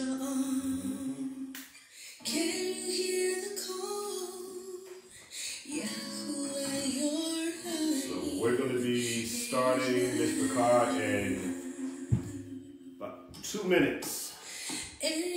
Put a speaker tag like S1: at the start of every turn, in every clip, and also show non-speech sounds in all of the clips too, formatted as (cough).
S1: So we're going to be starting Mishpachah in about two minutes.
S2: And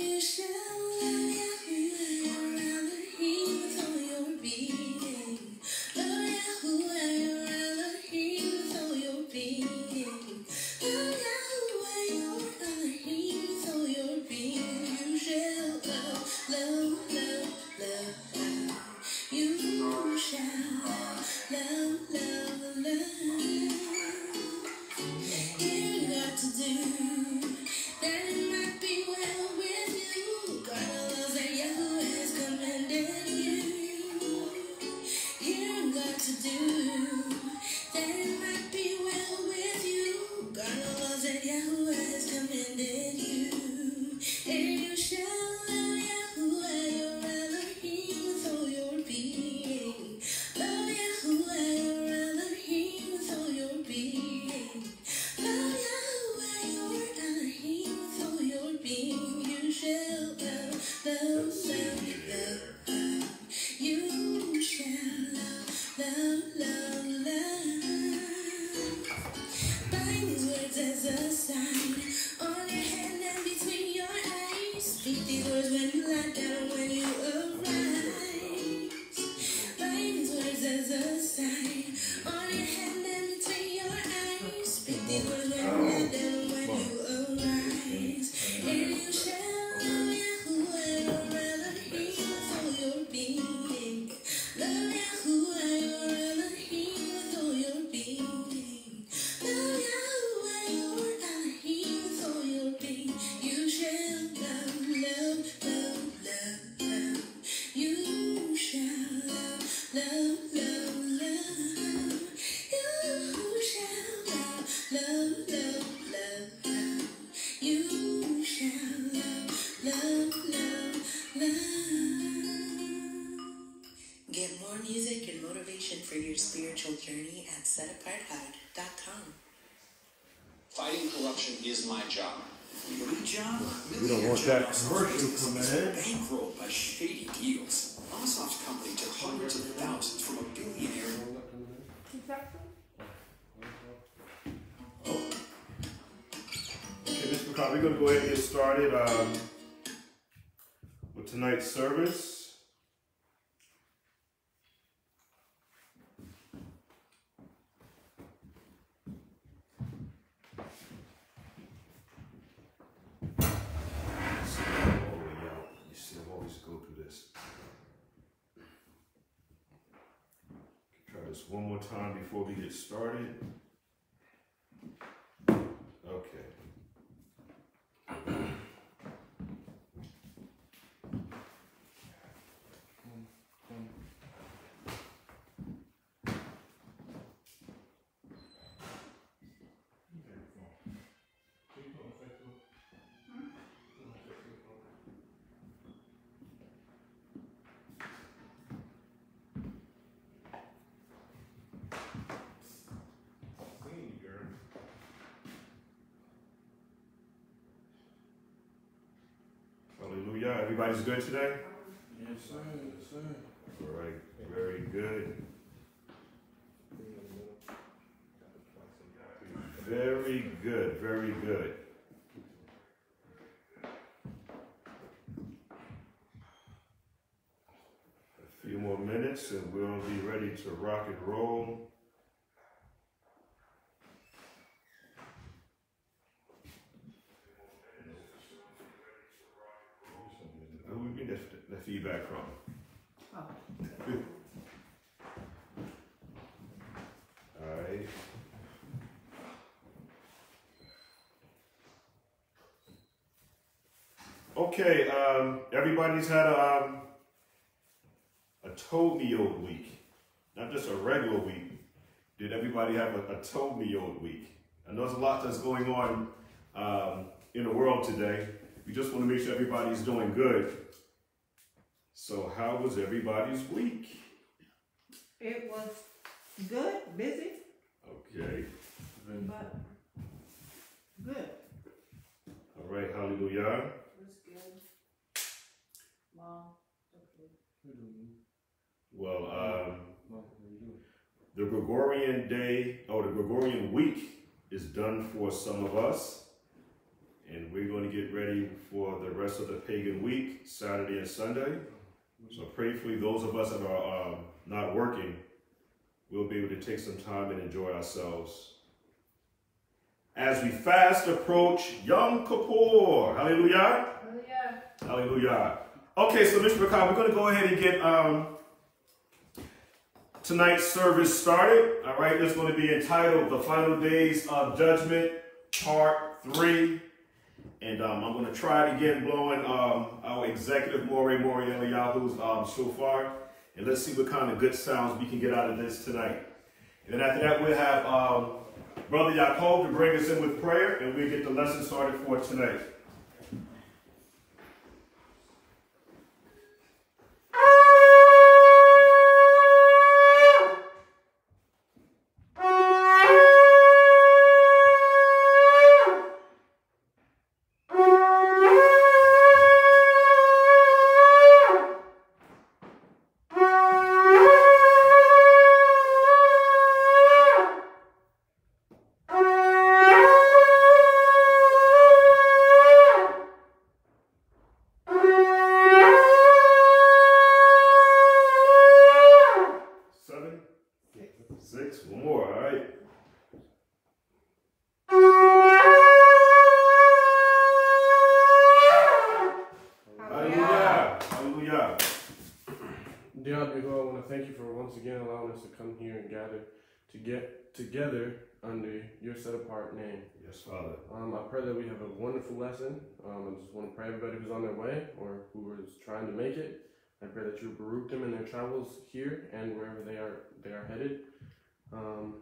S2: that
S3: commercial
S1: from it.
S3: Bankrolled by shady deals. Ossoff's company took hundreds of thousands from a billionaire.
S1: Exactly. Oh. Okay, Mishpachah, we're going to go ahead and get started um, with tonight's service. before we get started, Hallelujah. Everybody's good today?
S4: Yes, sir. Yes, sir.
S1: All right. Very good. Very good. Very good. feedback from. Oh. All right. Okay, um, everybody's had a, um, a toe week, not just a regular week. Did everybody have a, a toe old week? I know there's a lot that's going on um, in the world today. We just want to make sure everybody's doing good. So how was everybody's week?
S5: It was good, busy.
S1: Okay.
S5: But good.
S1: All right, hallelujah.
S5: It was good. Mom, okay.
S1: Well, um, the Gregorian day, or the Gregorian week is done for some of us. And we're going to get ready for the rest of the pagan week, Saturday and Sunday. So prayerfully, those of us that are um, not working, we'll be able to take some time and enjoy ourselves. As we fast approach Yom Kippur. Hallelujah.
S5: Hallelujah.
S1: Hallelujah. Okay, so Mishpachah, we're going to go ahead and get um, tonight's service started. All right, it's going to be entitled The Final Days of Judgment, Part 3. And um, I'm going to try it again blowing um, our executive, Morey Morey Eliyahu's um, shofar. And let's see what kind of good sounds we can get out of this tonight. And then after that, we'll have um, Brother Yaakov to bring us in with prayer, and we'll get the lesson started for tonight.
S4: Set apart name.
S1: Yes, Father.
S4: Um, I pray that we have a wonderful lesson. Um, I just want to pray everybody who's on their way or who is trying to make it. I pray that you baruch them in their travels here and wherever they are they are headed. Um,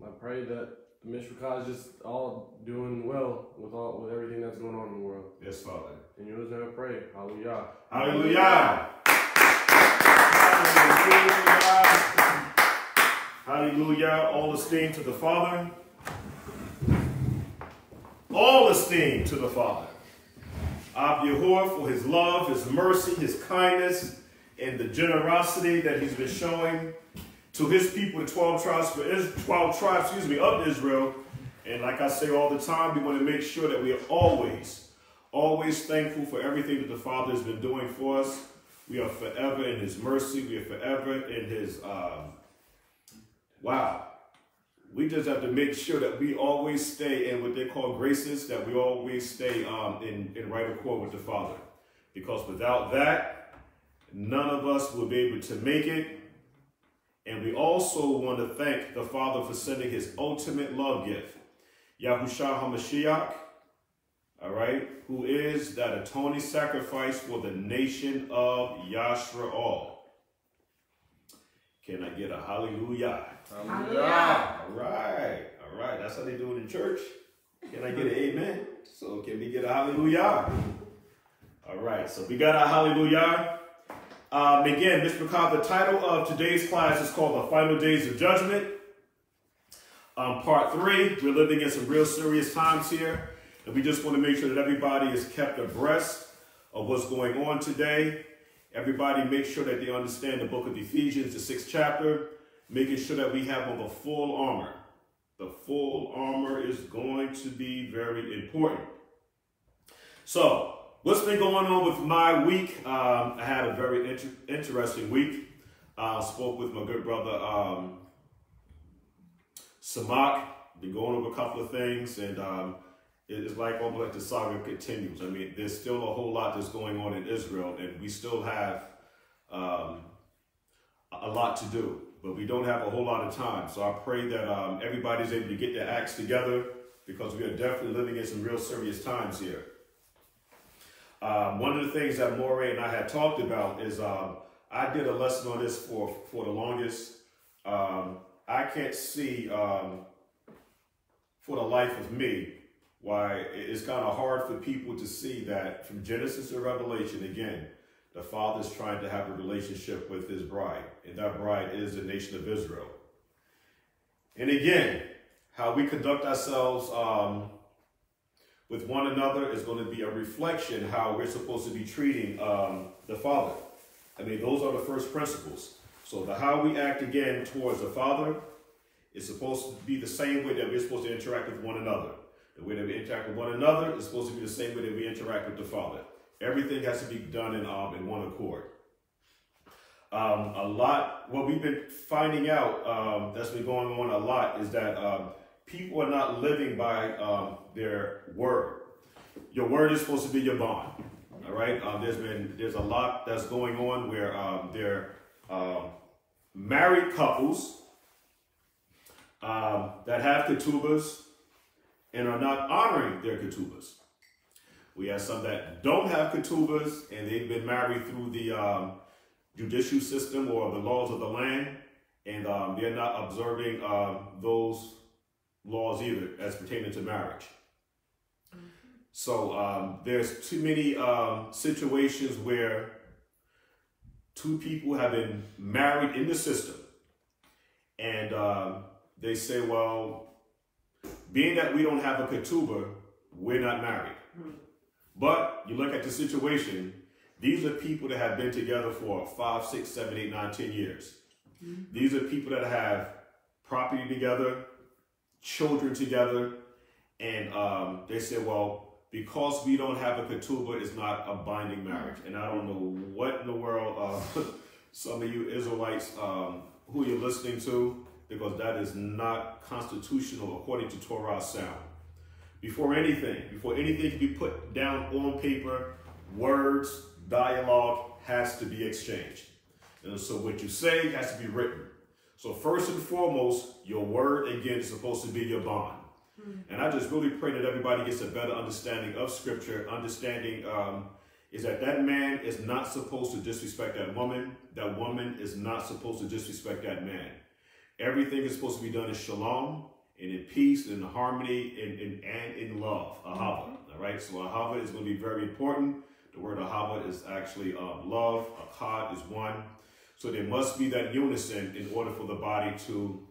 S4: I pray that the Mishpachah is just all doing well with all with everything that's going on in the world.
S1: Yes, Father.
S4: And yours I pray. Hallelujah.
S1: Hallelujah. Hallelujah. Hallelujah. All esteem to the Father. All esteem to the Father. Ab for his love, his mercy, his kindness, and the generosity that he's been showing to his people, the 12 tribes, for 12 tribes, excuse me, of Israel. And like I say all the time, we want to make sure that we are always, always thankful for everything that the Father has been doing for us. We are forever in his mercy. We are forever in his, um, wow. We just have to make sure that we always stay in what they call graces, that we always stay um, in, in right accord with the Father. Because without that, none of us will be able to make it. And we also want to thank the Father for sending his ultimate love gift, Yahushua HaMashiach, all right, who is that atoning sacrifice for the nation of Yashrael. Can I get a hallelujah?
S5: Hallelujah.
S1: All right, all right. That's how they do it in church. Can I get an amen? So can we get a hallelujah? All right, so we got a hallelujah. Um, again, Mishpachah, the title of today's class is called The Final Days of Judgment. Um, part three, we're living in some real serious times here, and we just want to make sure that everybody is kept abreast of what's going on today. Everybody make sure that they understand the book of Ephesians, the sixth chapter, making sure that we have on the full armor. The full armor is going to be very important. So, what's been going on with my week? Um, I had a very inter- interesting week. I spoke with my good brother um, Samak. Been going over a couple of things, and um, it's like almost like the saga continues. I mean, there's still a whole lot that's going on in Israel, and we still have um, a lot to do, but we don't have a whole lot of time. So I pray that um, everybody's able to get their acts together because we are definitely living in some real serious times here. Um, one of the things that Moray and I had talked about is um, I did a lesson on this for for the longest. Um, I can't see um, for the life of me why it's kind of hard for people to see that from Genesis to Revelation again, the Father's trying to have a relationship with his bride, and that bride is the nation of Israel. And again, how we conduct ourselves um, with one another is going to be a reflection how we're supposed to be treating um, the Father. I mean, those are the first principles. So the how we act again towards the Father is supposed to be the same way that we're supposed to interact with one another. The way that we interact with one another is supposed to be the same way that we interact with the Father. Everything has to be done in, um, in one accord. Um, a lot, what we've been finding out um, that's been going on a lot is that um, people are not living by um, their word. Your word is supposed to be your bond. All right. Um, there's been there's a lot that's going on where um, they're um, married couples that have ketubas and are not honoring their ketubas. We have some that don't have ketubas and they've been married through the um, judicial system or the laws of the land, and um, they're not observing um, those laws either as pertaining to marriage. So um, there's too many um, situations where two people have been married in the system, and they say, well, being that we don't have a ketubah, we're not married. But you look at the situation, these are people that have been together for five, six, seven, eight, nine, ten years. These are people that have property together, children together, and um, they say, well, because we don't have a ketubah, it's not a binding marriage. And I don't know what in the world uh, (laughs) some of you Israelites um, who you're listening to, because that is not constitutional according to Torah sound. Before anything, before anything can be put down on paper, words, dialogue has to be exchanged. And so what you say has to be written. So first and foremost, your word again is supposed to be your bond. And I just really pray that everybody gets a better understanding of Scripture, understanding um, is that that man is not supposed to disrespect that woman. That woman is not supposed to disrespect that man. Everything is supposed to be done in shalom and in peace and in harmony and, and, and in love. Ahava. All right. So ahava is going to be very important. The word ahava is actually um, love. Echad is one. So there must be that unison in order for the body to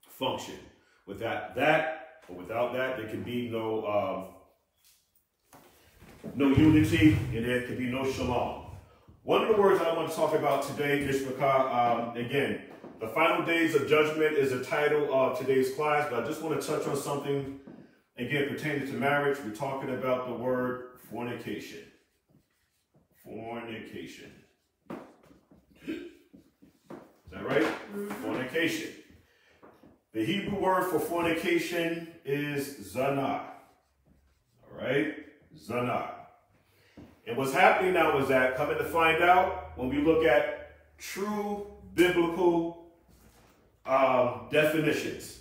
S1: function. Without that, or without that, there can be no um, no unity, and there can be no shalom. One of the words I want to talk about today, Mishpachah, um, again, the final days of judgment is the title of today's class, but I just want to touch on something, again, pertaining to marriage. We're talking about the word fornication. Fornication. Is that right? Mm-hmm. Fornication. The Hebrew word for fornication is zanah. All right? Zanah. And what's happening now is that, coming to find out, when we look at true biblical um, definitions,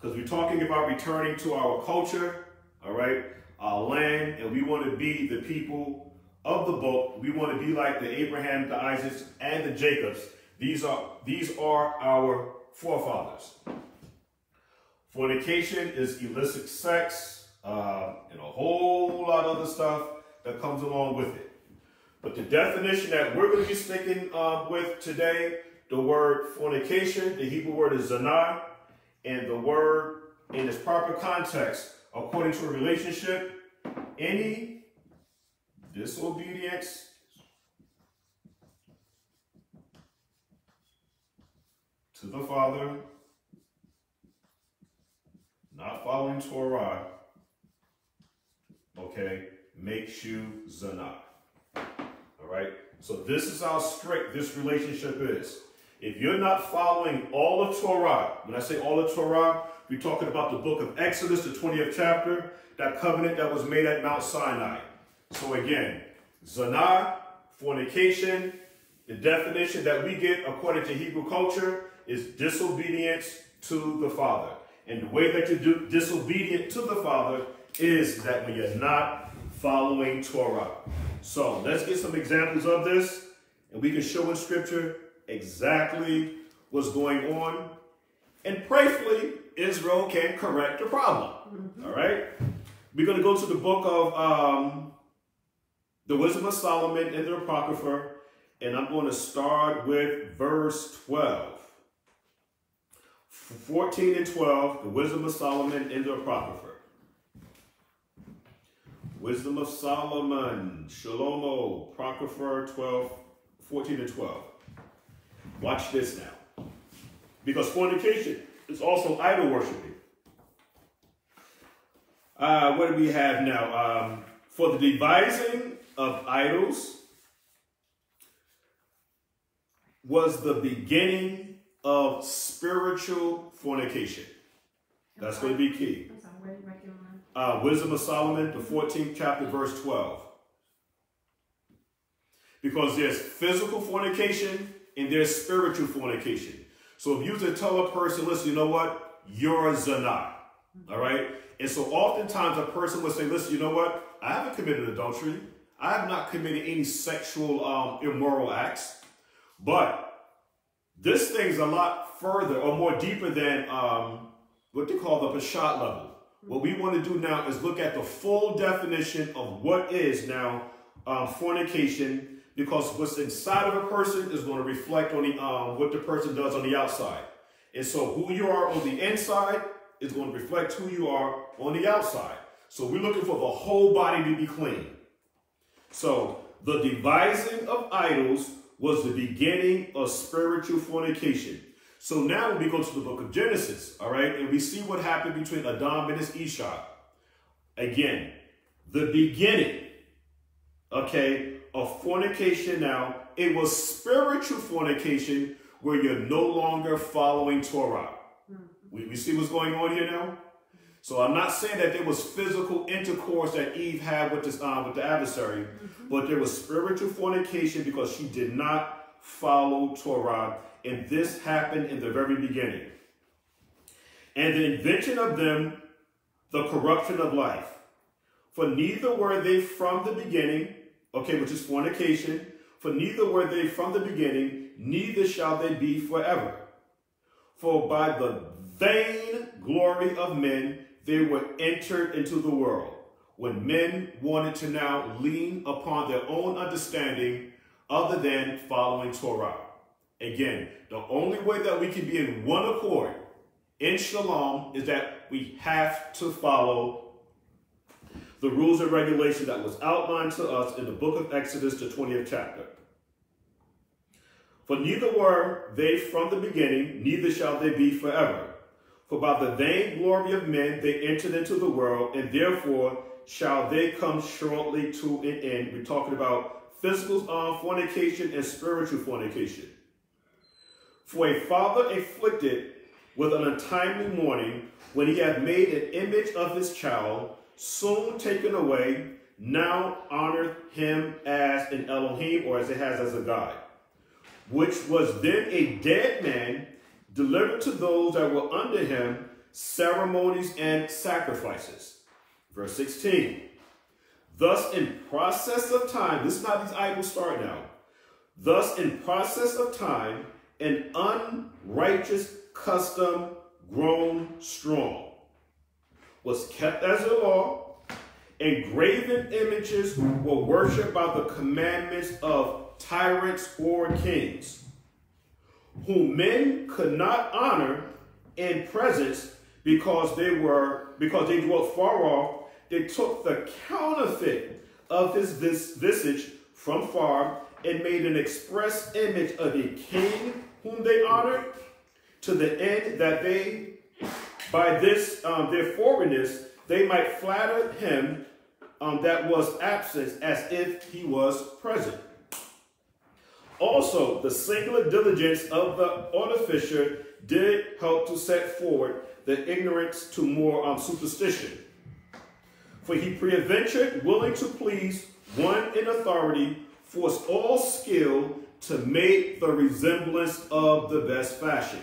S1: because we're talking about returning to our culture, all right, our land, and we want to be the people of the book. We want to be like the Abraham, the Isaacs, and the Jacobs. These are these are our forefathers. Fornication is illicit sex uh, and a whole lot of other stuff that comes along with it. But the definition that we're going to be sticking uh, with today, the word fornication, the Hebrew word is zanah, and the word in its proper context, according to a relationship, any disobedience to the Father, not following Torah, okay, makes you zanah. All right? So this is how strict this relationship is. If you're not following all of Torah, when I say all of Torah, we're talking about the book of Exodus, the 20th chapter, that covenant that was made at Mount Sinai. So again, zanah, fornication, the definition that we get according to Hebrew culture is disobedience to the Father. And the way that you're do- disobedient to the Father is that when you're not following Torah. So let's get some examples of this, and we can show in Scripture exactly what's going on. And prayerfully, Israel can correct the problem. All right? We're going to go to the book of um, the Wisdom of Solomon in the Apocrypha, and I'm going to start with verse 12. 14 and 12, the Wisdom of Solomon in the Apocrypha. Wisdom of Solomon, Shalomo, Procopher 12, 14 and 12. Watch this now. Because fornication is also idol worshiping. Uh, what do we have now? Um, for the devising of idols was the beginning of spiritual fornication. That's going to be key.
S5: I'm sorry, where did you write your line?
S1: Uh, Wisdom of Solomon, the 14th chapter, verse 12. Because there's physical fornication and there's spiritual fornication. So if you to tell a person, listen, you know what? You're a zanah. All right? And so oftentimes a person would say, listen, you know what? I haven't committed adultery. I have not committed any sexual um, immoral acts. But this thing's a lot further or more deeper than um, what they call the Peshat level. What we want to do now is look at the full definition of what is now um, fornication, because what's inside of a person is going to reflect on the um, what the person does on the outside. And so who you are on the inside is going to reflect who you are on the outside. So we're looking for the whole body to be clean. So the devising of idols was the beginning of spiritual fornication. So now we go to the book of Genesis, all right, and we see what happened between Adam and his Isha. Again, the beginning, okay, of fornication now, it was spiritual fornication where you're no longer following Torah. We, we see what's going on here now? So I'm not saying that there was physical intercourse that Eve had with this um, with the adversary, but there was spiritual fornication because she did not follow Torah, and this happened in the very beginning. And the invention of them, the corruption of life. For neither were they from the beginning, okay, which is fornication. For neither were they from the beginning, neither shall they be forever. For by the vain glory of men they were entered into the world, when men wanted to now lean upon their own understanding other than following Torah. Again, the only way that we can be in one accord in shalom is that we have to follow the rules and regulations that was outlined to us in the book of Exodus, the 20th chapter. For neither were they from the beginning, neither shall they be forever. For by the vain glory of men they entered into the world, and therefore shall they come shortly to an end. We're talking about physical uh, fornication and spiritual fornication. For a father afflicted with an untimely mourning, when he had made an image of his child, soon taken away, now honored him as an Elohim, or as it has as a God, which was then a dead man, delivered to those that were under him ceremonies and sacrifices. Verse 16. Thus, in process of time, this is how these idols start now. Thus, in process of time, an unrighteous custom grown strong was kept as a law, and graven images were worshipped by the commandments of tyrants or kings, whom men could not honor in presence because they were because they dwelt far off. They took the counterfeit of his vis- visage from far and made an express image of a king whom they honored, to the end that they, by this um, their foreignness, they might flatter him um, that was absent as if he was present. Also, the singular diligence of the artificer did help to set forward the ignorance to more um, superstition. For he preadventured, willing to please one in authority, forced all skill to make the resemblance of the best fashion.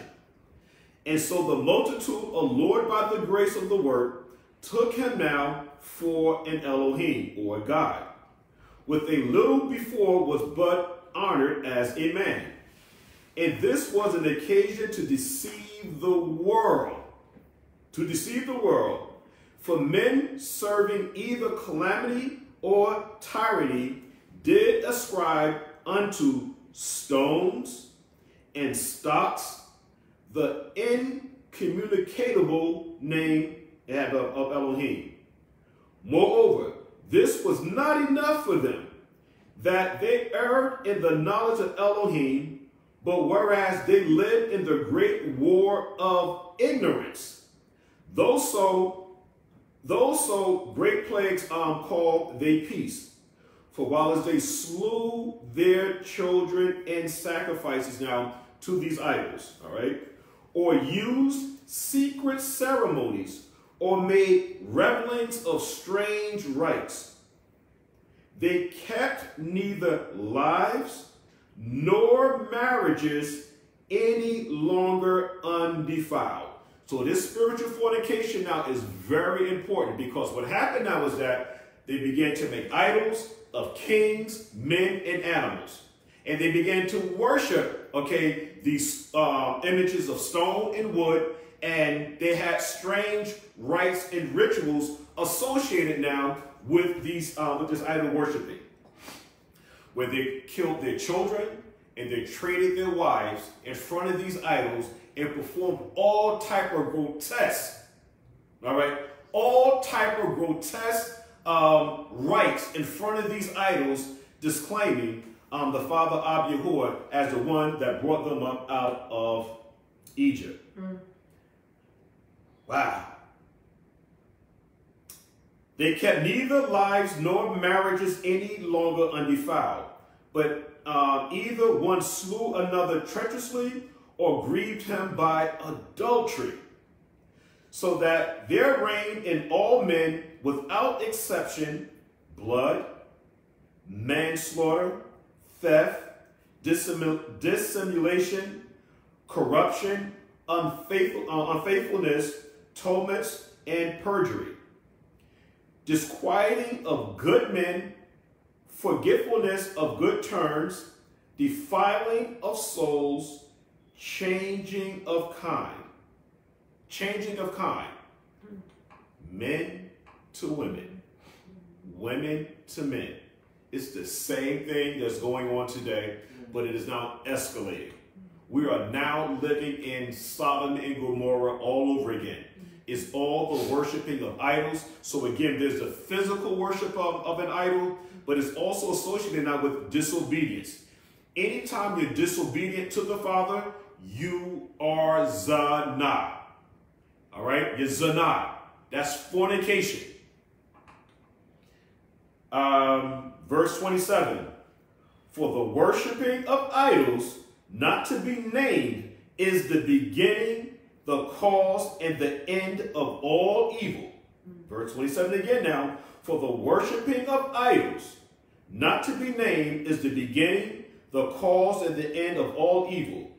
S1: And so the multitude, allured by the grace of the word, took him now for an Elohim, or God. With a little before was but honored as a man. And this was an occasion to deceive the world. To deceive the world. For men serving either calamity or tyranny did ascribe unto stones and stocks the incommunicable name of Elohim. Moreover, this was not enough for them, that they erred in the knowledge of Elohim, but whereas they lived in the great war of ignorance, those so those so great plagues um, called they peace. For while as they slew their children in sacrifices now to these idols, all right, or used secret ceremonies, or made revelings of strange rites, they kept neither lives nor marriages any longer undefiled. So this spiritual fornication now is very important because what happened now is that they began to make idols of kings, men, and animals. And they began to worship, okay, these uh, images of stone and wood, and they had strange rites and rituals associated now with these uh, with this idol worshiping, where they killed their children and they traded their wives in front of these idols and performed all type of grotesque, all right, all type of grotesque um, rites in front of these idols, disclaiming um, the father Ab Yahuwah as the one that brought them up out of Egypt. Wow. They kept neither lives nor marriages any longer undefiled, but uh, either one slew another treacherously or grieved him by adultery, so that there reigned in all men without exception blood, manslaughter, theft, dissimul- dissimulation, corruption, unfaithful, uh, unfaithfulness, torments, and perjury, disquieting of good men, forgetfulness of good turns, defiling of souls, changing of kind. Changing of kind. Men to women, women to men. It's the same thing that's going on today, but it is now escalating. We are now living in Sodom and Gomorrah all over again. It's all the worshiping of idols. So again, there's the physical worship of, of an idol, but it's also associated now with disobedience. Anytime you're disobedient to the Father, you are zanah. All right? You're zanah. That's fornication. Um, verse 27 For the worshiping of idols, not to be named, is the beginning, the cause, and the end of all evil. Verse 27 again now. For the worshiping of idols, not to be named, is the beginning, the cause, and the end of all evil.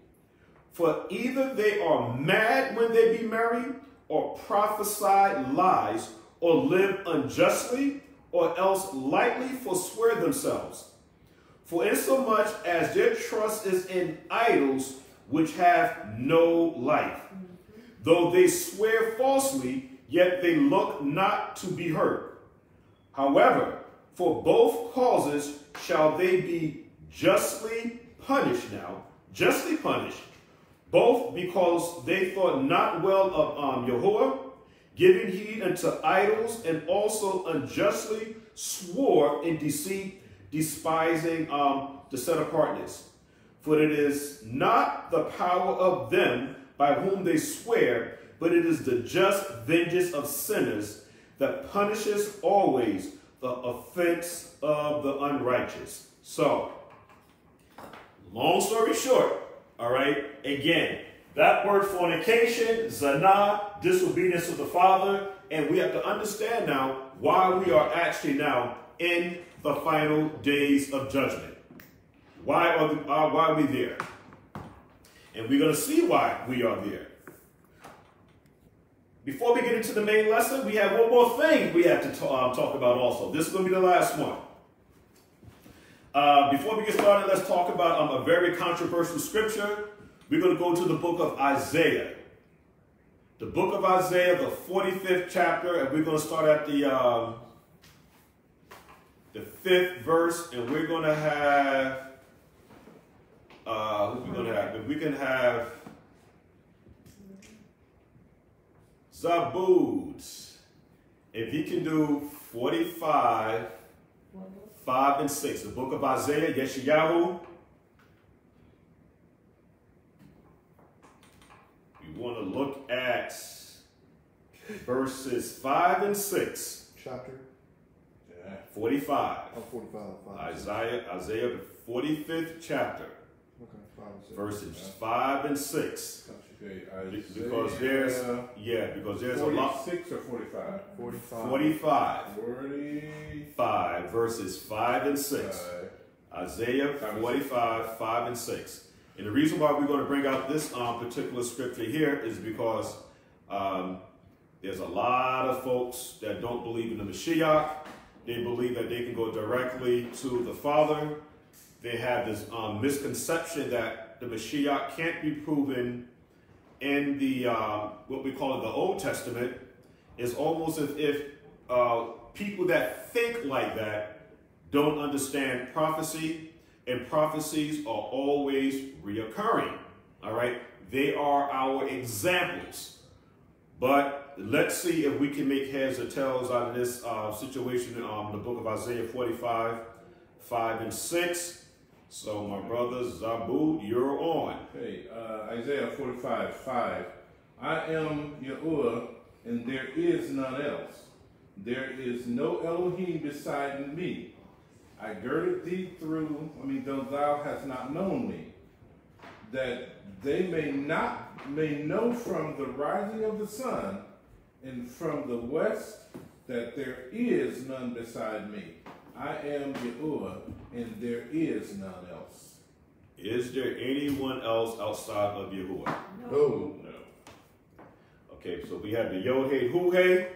S1: For either they are mad when they be merry, or prophesy lies, or live unjustly, or else lightly forswear themselves. For insomuch as their trust is in idols which have no life, though they swear falsely, yet they look not to be hurt. However, for both causes shall they be justly punished now, justly punished, both because they thought not well of um, Yahuwah, giving heed unto idols, and also unjustly swore in deceit, despising um, the set apartness. For it is not the power of them by whom they swear, but it is the just vengeance of sinners that punishes always the offense of the unrighteous. So, long story short, all right, again, that word fornication, zanah, disobedience to the Father, and we have to understand now why we are actually now in the final days of judgment. Why are, the, uh, why are we there? And we're going to see why we are there. Before we get into the main lesson, we have one more thing we have to um, talk about also. This is going to be the last one. Uh, before we get started, let's talk about um, a very controversial scripture. We're going to go to the book of Isaiah. The book of Isaiah, the 45th chapter, and we're going to start at the, um, the fifth verse, and we're going to have, uh, who we going to have? We can have Zabud. If you can do 45, 5 and 6, the book of Isaiah, Yeshayahu. We want to look at verses 5 and 6,
S6: Chapter
S1: 45.
S6: oh, 45. Five.
S1: Isaiah, Isaiah, the 45th chapter,
S6: Okay, five and six.
S1: verses 5 and 6.
S7: Okay, Isaiah
S1: Because there's, yeah, because there's a lot.
S7: 46 or 45?
S6: 45.
S1: 45.
S7: 45.
S1: verses 5 and 6. Isaiah
S7: Five and
S1: 45, 5 and 6. And the reason why we're going to bring out this um, particular scripture here is because um, there's a lot of folks that don't believe in the Mashiach. They believe that they can go directly to the Father. They have this um, misconception that the Mashiach can't be proven in the uh, what we call it the Old Testament. It's almost as if uh, people that think like that don't understand prophecy, and prophecies are always reoccurring. All right, they are our examples. But let's see if we can make heads or tails out of this uh, situation. Um, the book of Isaiah 45, 5 and 6. So, my brother Zabud, you're on.
S7: Hey, uh, Isaiah 45, 5. I am Yahuwah, and there is none else. There is no Elohim beside me. I girded thee through, I mean, though thou hast not known me, that they may not may know from the rising of the sun and from the west that there is none beside me. I am Yahuwah, and there is none else.
S1: Is there anyone else outside of Yahuwah?
S6: No.
S1: No. Okay, so we have the Yohe Huhe.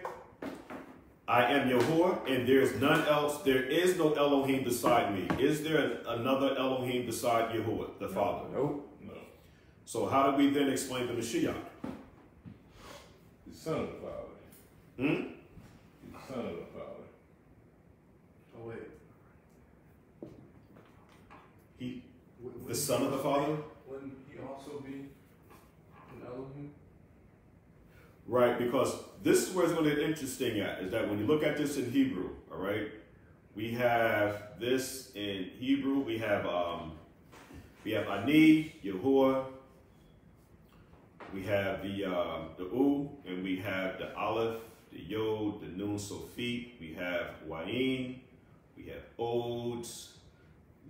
S1: I am Yahuwah, and there is none else. There is no Elohim beside me. Is there another Elohim beside Yahuwah, the Father?
S6: Nope.
S7: No.
S1: So how do we then explain the Mashiach?
S7: The son of the Father.
S1: Hmm?
S7: The son of the Father.
S4: Oh wait.
S1: He,
S4: Wouldn't
S1: the Son of the
S4: also
S1: Father?
S4: be- Wouldn't he also be an Elohim?
S1: Right, because this is where it's going to get interesting at, is that when you look at this in Hebrew, all right, we have this in Hebrew, we have um we have Ani, Yahuwah, we have the um the U, and we have the Aleph, the Yod, the Nun Sofit, we have Wain, we have Odes,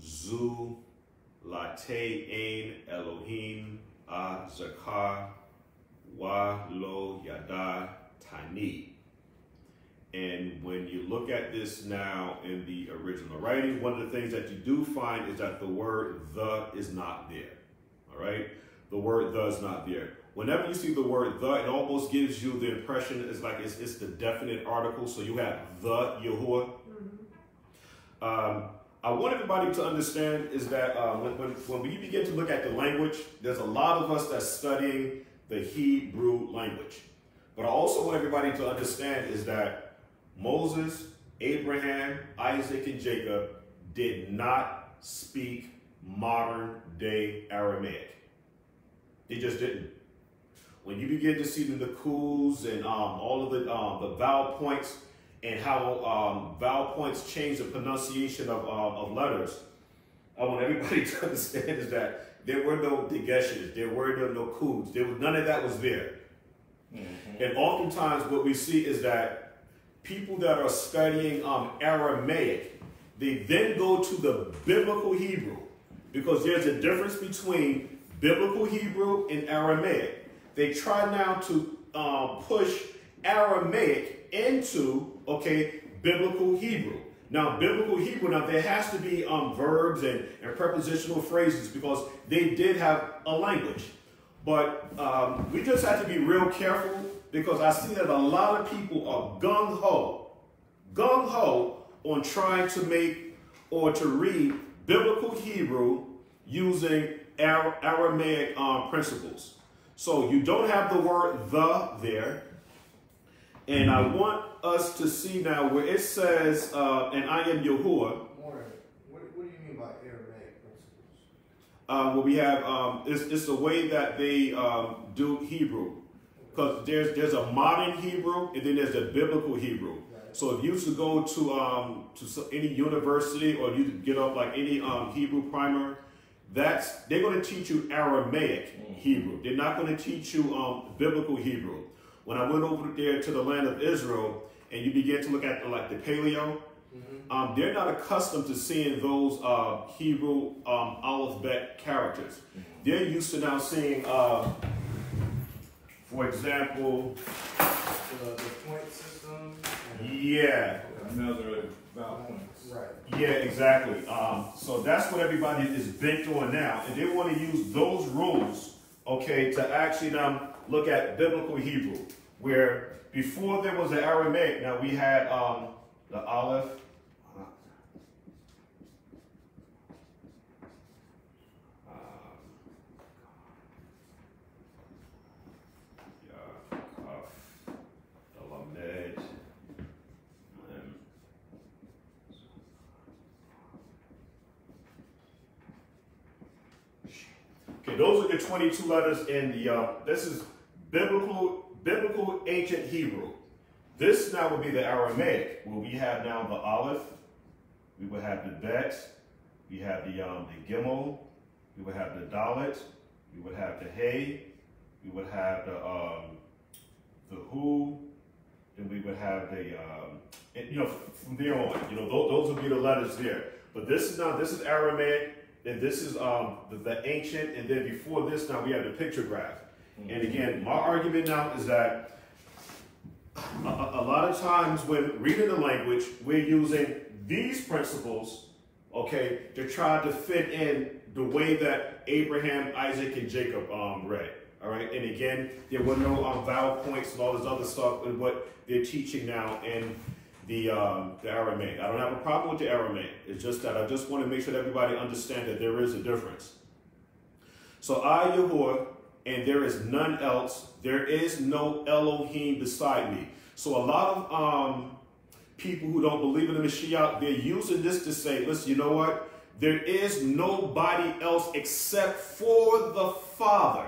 S1: Zu, Late, Ain, Elohim, Ah, Zakar, Wa Lo Yada Tani. And when you look at this now in the original writing, one of the things that you do find is that the word the is not there. All right? The word the is not there. Whenever you see the word the, it almost gives you the impression it's like it's, it's the definite article. So you have the Yahuwah. Um, I want everybody to understand is that uh, when, when, when we begin to look at the language, there's a lot of us that's studying the Hebrew language. But I also want everybody to understand is that Moses, Abraham, Isaac, and Jacob did not speak modern day Aramaic. They just didn't. When you begin to see the nakus and um, all of the um, the vowel points and how um, vowel points change the pronunciation of, um, of letters, I want everybody (laughs) to understand is that there were no digestions, there were no nakus, there was none of that was there. And oftentimes, what we see is that people that are studying um, Aramaic, they then go to the biblical Hebrew because there's a difference between biblical Hebrew and Aramaic. They try now to um, push Aramaic into okay biblical Hebrew. Now, biblical Hebrew, now there has to be um, verbs and, and prepositional phrases because they did have a language. But um, we just have to be real careful because I see that a lot of people are gung ho, gung ho on trying to make or to read biblical Hebrew using Ar- Aramaic um, principles. So you don't have the word the there. And I want us to see now where it says, uh, and I am Yahuwah.
S6: Warren, what, what do you mean by Aramaic principles?
S1: Uh, where we have, um, it's, it's the way that they um, do Hebrew. because there's there's a modern Hebrew and then there's the biblical Hebrew. So if you used to go to um, to any university or you get up like any um, Hebrew primer, that's they're going to teach you Aramaic Hebrew. They're not going to teach you um, biblical Hebrew. When I went over there to the land of Israel and you begin to look at like the Paleo, um, they're not accustomed to seeing those uh, Hebrew um, alphabet characters. They're used to now seeing, uh, for example,
S6: The, the point system.
S1: yeah,
S7: Another vowel points.
S6: Right.
S1: Yeah, exactly. Um, so that's what everybody is bent on now, and they want to use those rules, okay, to actually now look at biblical Hebrew, where before there was the Aramaic, now we had um, the Aleph. Those are the 22 letters in the, uh, this is biblical, biblical ancient Hebrew. This now would be the Aramaic, where we have now the Aleph, we would have the Bet, we have the, um, the Gimel, we would have the Dalet, we would have the Hay, we would have the, um, the Hu, then we would have the, um, and, you know, from there on, you know, those, those would be the letters there. But this is now, this is Aramaic, and this is um, the, the ancient, and then before this now we have the pictograph. And again, my argument now is that a, a lot of times when reading the language, we're using these principles, okay, to try to fit in the way that Abraham, Isaac, and Jacob um, read. All right, and again, there were no um, vowel points and all this other stuff with what they're teaching now in the um, the Aramaic. I don't have a problem with the Aramaic. It's just that I just want to make sure that everybody understand that there is a difference. So I, Yahuwah, and there is none else. There is no Elohim beside me. So a lot of um, people who don't believe in the Mashiach, they're using this to say, listen, you know what? There is nobody else except for the Father.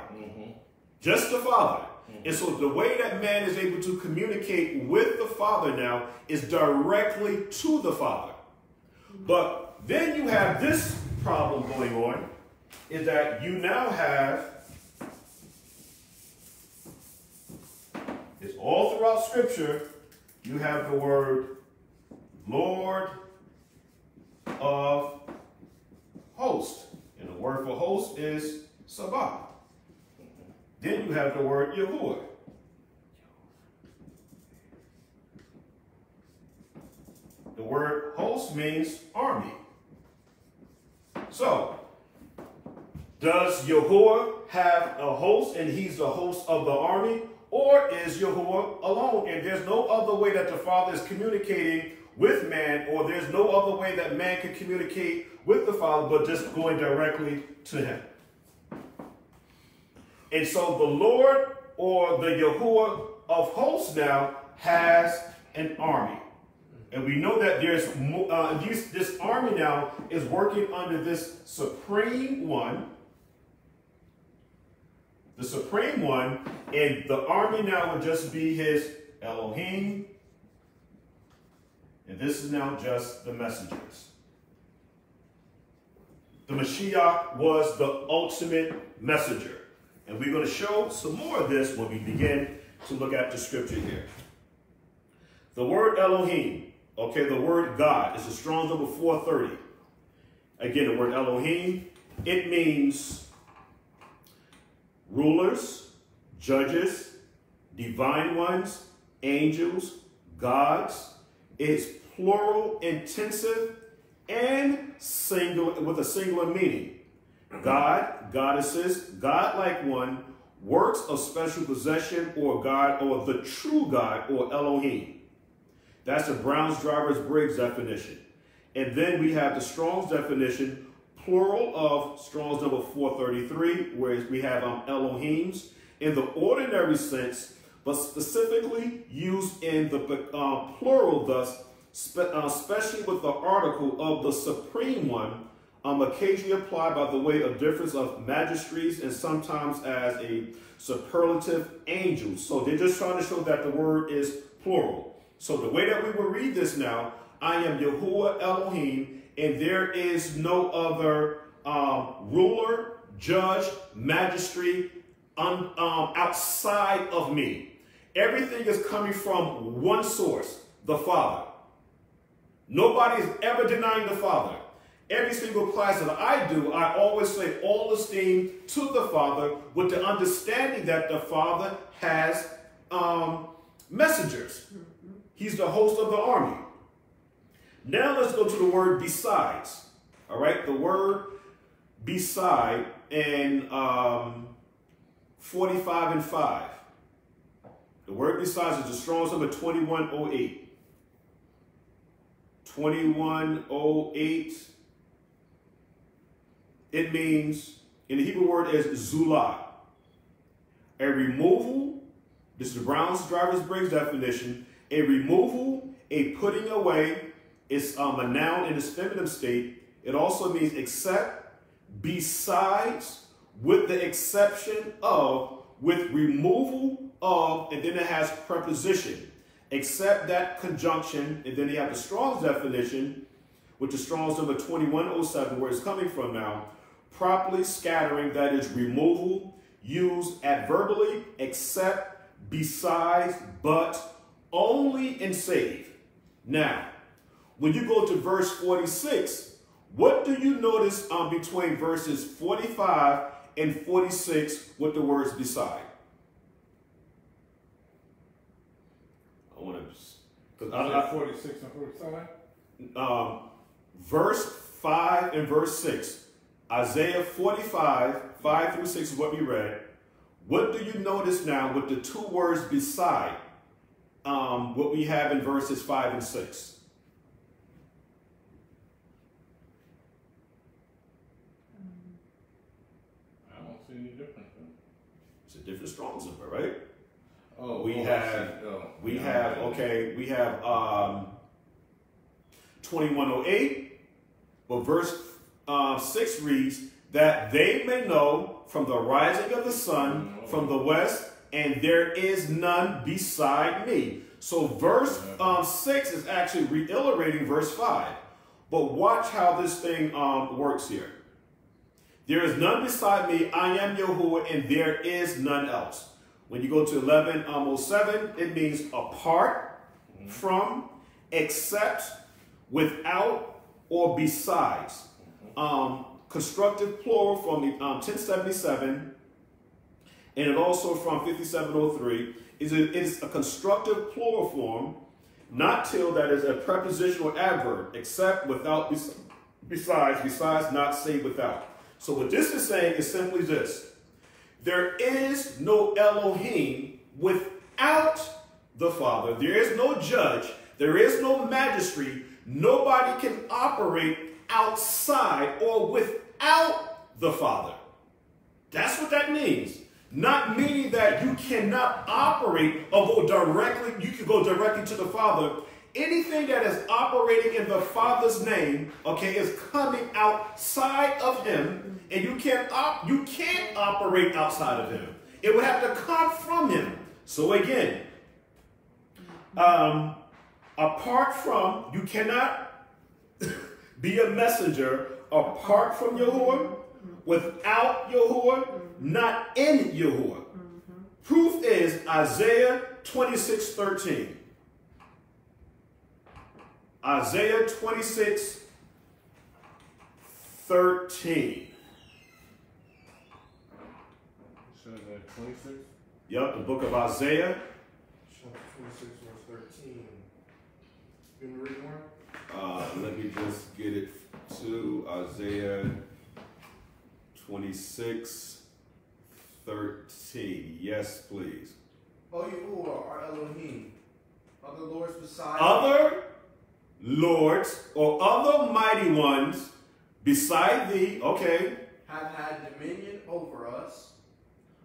S1: Just the Father. And so the way that man is able to communicate with the Father now is directly to the Father. But then you have this problem going on is that you now have all throughout scripture you have the word Lord of host. And the word for host is Sabah. Then you have the word Yahuwah. The word host means army. So, does Yahuwah have a host and he's the host of the army? Or is Yahuwah alone and there's no other way that the Father is communicating with man, or there's no other way that man can communicate with the Father but just going directly to him? And so the Lord or the Yahuwah of hosts now has an army. And we know that there's uh, these, this army now is working under this supreme one. The supreme one, and the army now would just be his Elohim. And this is now just the messengers. The Mashiach was the ultimate messenger. And we're going to show some more of this when we begin to look at the scripture here. The word Elohim, okay, the word God is a strong number 430. Again, the word Elohim, it means rulers, judges, divine ones, angels, gods. It's plural, intensive, and singular with a singular meaning. God, goddesses, God-like one, works of special possession or God or the true God or Elohim. That's the Brown's Drivers Briggs definition. And then we have the Strong's definition, plural of Strong's number 433, where we have um, Elohims in the ordinary sense, but specifically used in the uh, plural, thus, spe- uh, especially with the article of the Supreme One, um, occasionally applied by the way of difference of magistries and sometimes as a superlative angel. So they're just trying to show that the word is plural. So the way that we will read this now, I am Yahuwah Elohim, and there is no other um, ruler, judge, magistrate um, outside of me. Everything is coming from one source, the Father. Nobody is ever denying the Father. Every single class that I do, I always say all the esteem to the Father with the understanding that the Father has um, messengers. He's the host of the army. Now let's go to the word besides. All right, the word beside in um, 45 and 5. The word besides is the Strong's number 2108. 2108. It means, in the Hebrew word is zulah. A removal, this is Brown's Driver's Briggs definition, a removal, a putting away, is um, a noun in its feminine state. It also means except, besides, with the exception of, with removal of, and then it has preposition. Except that conjunction, and then you have the Strong's definition, which is Strong's number 2107, where it's coming from now. Properly scattering, that is removal, used adverbially, except, besides, but, only, and save. Now, when you go to verse 46, what do you notice um, between verses 45 and 46 with the words beside? I want to, I,
S7: 46 and 47?
S1: um, verse 5 and verse 6. Isaiah 45, 5 through 6 is what we read. What do you notice now with the two words beside um, what we have in verses 5 and 6?
S7: I don't see any difference.
S1: It's a different Strong's number, right?
S7: Oh,
S1: We
S7: oh,
S1: have-
S7: Oh,
S1: We
S7: yeah,
S1: have, okay, we have um, 2108, but verse uh, 6 reads, that they may know from the rising of the sun from the west, and there is none beside me. So verse um, 6 is actually reiterating verse 5. But watch how this thing um, works here. There is none beside me. I am Yahuwah, and there is none else. When you go to 11, almost 7, it means apart from, except, without, or besides. Um, constructive plural from the um, 1077, and it also from 5703. Is is a constructive plural form, not till that is a prepositional adverb, except, without, besides, besides, not, say, without. So what this is saying is simply this. There is no Elohim without the Father. There is no judge. There is no magistrate. Nobody can operate outside or without the Father. That's what that means. Not meaning that you cannot operate or go directly, you can go directly to the Father. Anything that is operating in the Father's name, okay, is coming outside of Him, and you can't op- you can't operate outside of Him. It would have to come from Him. So again, um, apart from, you cannot (laughs) be a messenger apart from Yahuwah, without Yahuwah, not in Yahuwah. Proof is Isaiah 26 13. Isaiah 26 13.
S7: So 26?
S1: Yep, the book of Isaiah.
S6: Chapter 26, verse 13. You can read more?
S1: Uh, let me just get it to Isaiah 26 13. Yes, please.
S6: Oh, Yahuwah, our Elohim. Other lords beside
S1: Other lords or other mighty ones beside thee, okay,
S6: have had dominion over us,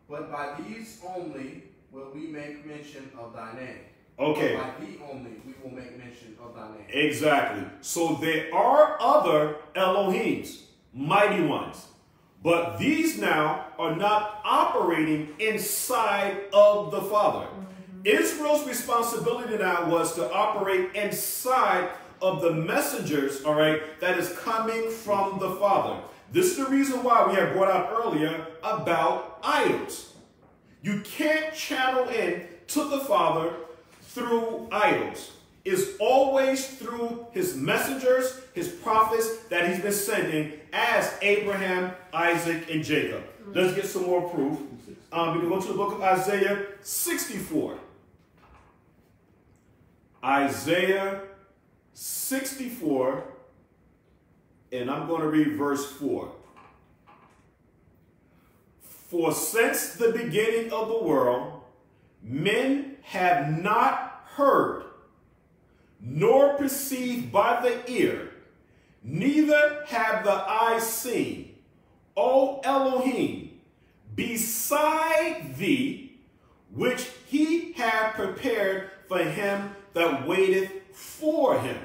S6: but by these only will we make mention of thy name.
S1: okay.
S6: By thee only we will make mention of thy name.
S1: Exactly. So there are other Elohims. mighty ones. But these now are not operating inside of the Father. Mm-hmm. Israel's responsibility now was to operate inside of the messengers, all right, that is coming from the Father. This is the reason why we have brought out earlier about idols. You can't channel in to the Father through idols. It's always through his messengers, his prophets that he's been sending as Abraham, Isaac, and Jacob. Let's get some more proof. Um, we can go to the book of Isaiah 64. Isaiah 64, and I'm going to read verse 4. For since the beginning of the world, men have not heard, nor perceived by the ear, neither have the eye seen, O Elohim, beside thee, which he hath prepared for him that waiteth for him.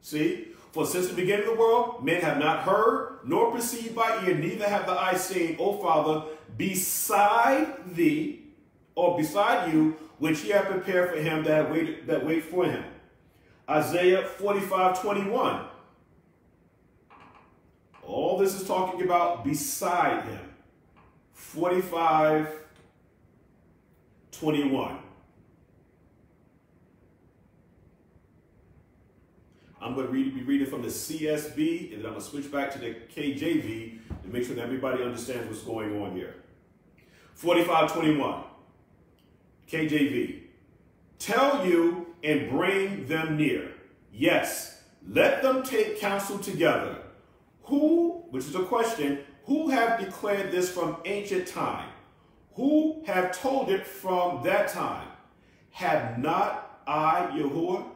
S1: See? For since the beginning of the world, men have not heard, nor perceived by ear, neither have the eye seen, O Father, beside thee, or beside you, which he hath prepared for him that wait, that wait for him. Isaiah 45, 21. All this is talking about beside him. 45, 21. I'm going to read, be reading from the CSB, and then I'm going to switch back to the KJV to make sure that everybody understands what's going on here. 4521, KJV. Tell you and bring them near. Yes, let them take counsel together. Who, which is a question, who have declared this from ancient time? Who have told it from that time? Have not I, Yahuwah?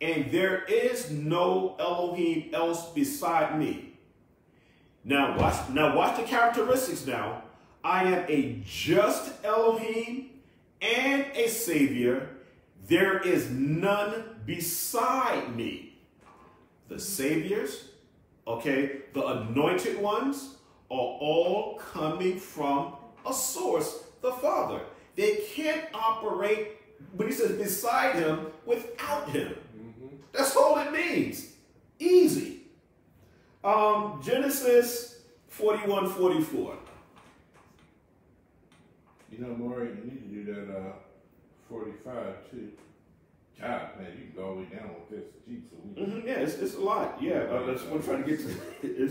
S1: And there is no Elohim else beside me. Now watch, now watch the characteristics now. I am a just Elohim and a Savior. There is none beside me. The Saviors, okay, the anointed ones are all coming from a source, the Father. They can't operate, but he says beside him, without him. That's all it means. Easy. Um, Genesis 41 44.
S7: You know, Maury, you need to do that uh, 45 too. God, man, you can go all the way down with this.
S1: Mhm, yeah, it's, it's a lot. Yeah, uh, that's what I'm trying to get to.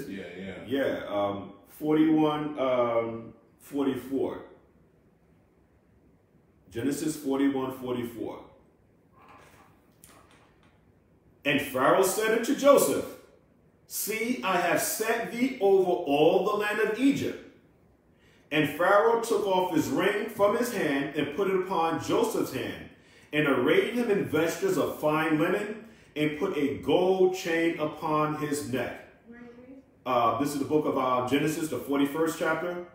S1: (laughs)
S7: Yeah, yeah.
S1: yeah, um, 41 um, 44. Genesis 41 44. And Pharaoh said unto Joseph, See, I have set thee over all the land of Egypt. And Pharaoh took off his ring from his hand and put it upon Joseph's hand, and arrayed him in vestures of fine linen, and put a gold chain upon his neck. Uh, this is the book of uh, Genesis, the 41st chapter.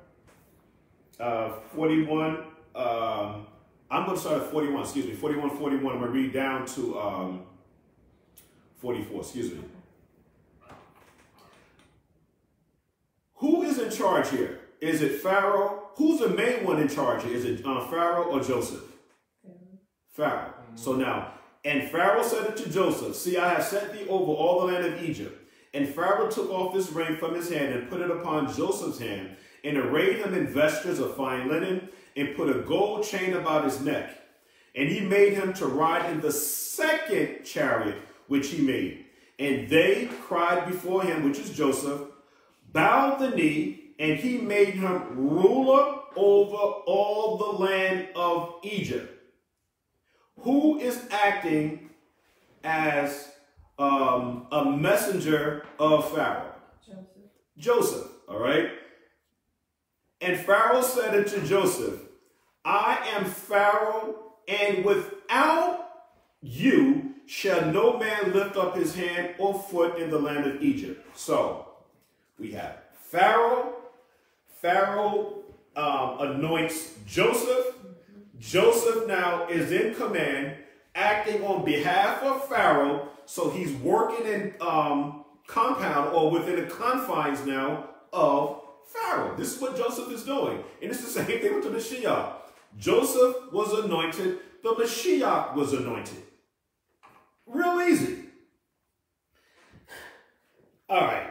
S1: Uh, 41. Um, I'm going to start at 41, excuse me. 41, 41. I'm going to read down to um, 44, excuse me. Who is in charge here? Is it Pharaoh? Who's the main one in charge here? Is it uh, Pharaoh or Joseph? Pharaoh. So now, and Pharaoh said unto Joseph, See, I have sent thee over all the land of Egypt. And Pharaoh took off his ring from his hand and put it upon Joseph's hand, and arrayed him in vestures of fine linen, and put a gold chain about his neck. And he made him to ride in the second chariot which he made. And they cried before him, which is Joseph, bowed the knee, and he made him ruler over all the land of Egypt. Who is acting as um, a messenger of Pharaoh?
S5: Joseph.
S1: Joseph, all right? And Pharaoh said unto Joseph, I am Pharaoh, and without you shall no man lift up his hand or foot in the land of Egypt. So we have Pharaoh. Pharaoh um, anoints Joseph. Joseph now is in command, acting on behalf of Pharaoh. So he's working in um, compound or within the confines now of Pharaoh. This is what Joseph is doing. And it's the same thing with the Mashiach. Joseph was anointed, the Mashiach was anointed. Real easy. All right.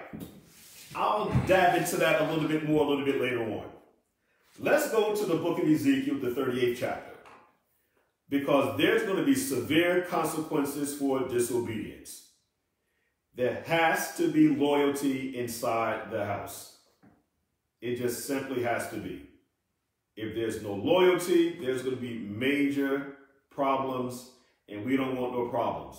S1: I'll dive into that a little bit more a little bit later on. Let's go to the book of Ezekiel, the 38th chapter, because there's going to be severe consequences for disobedience. There has to be loyalty inside the house. It just simply has to be. If there's no loyalty, there's going to be major problems, and we don't want no problems,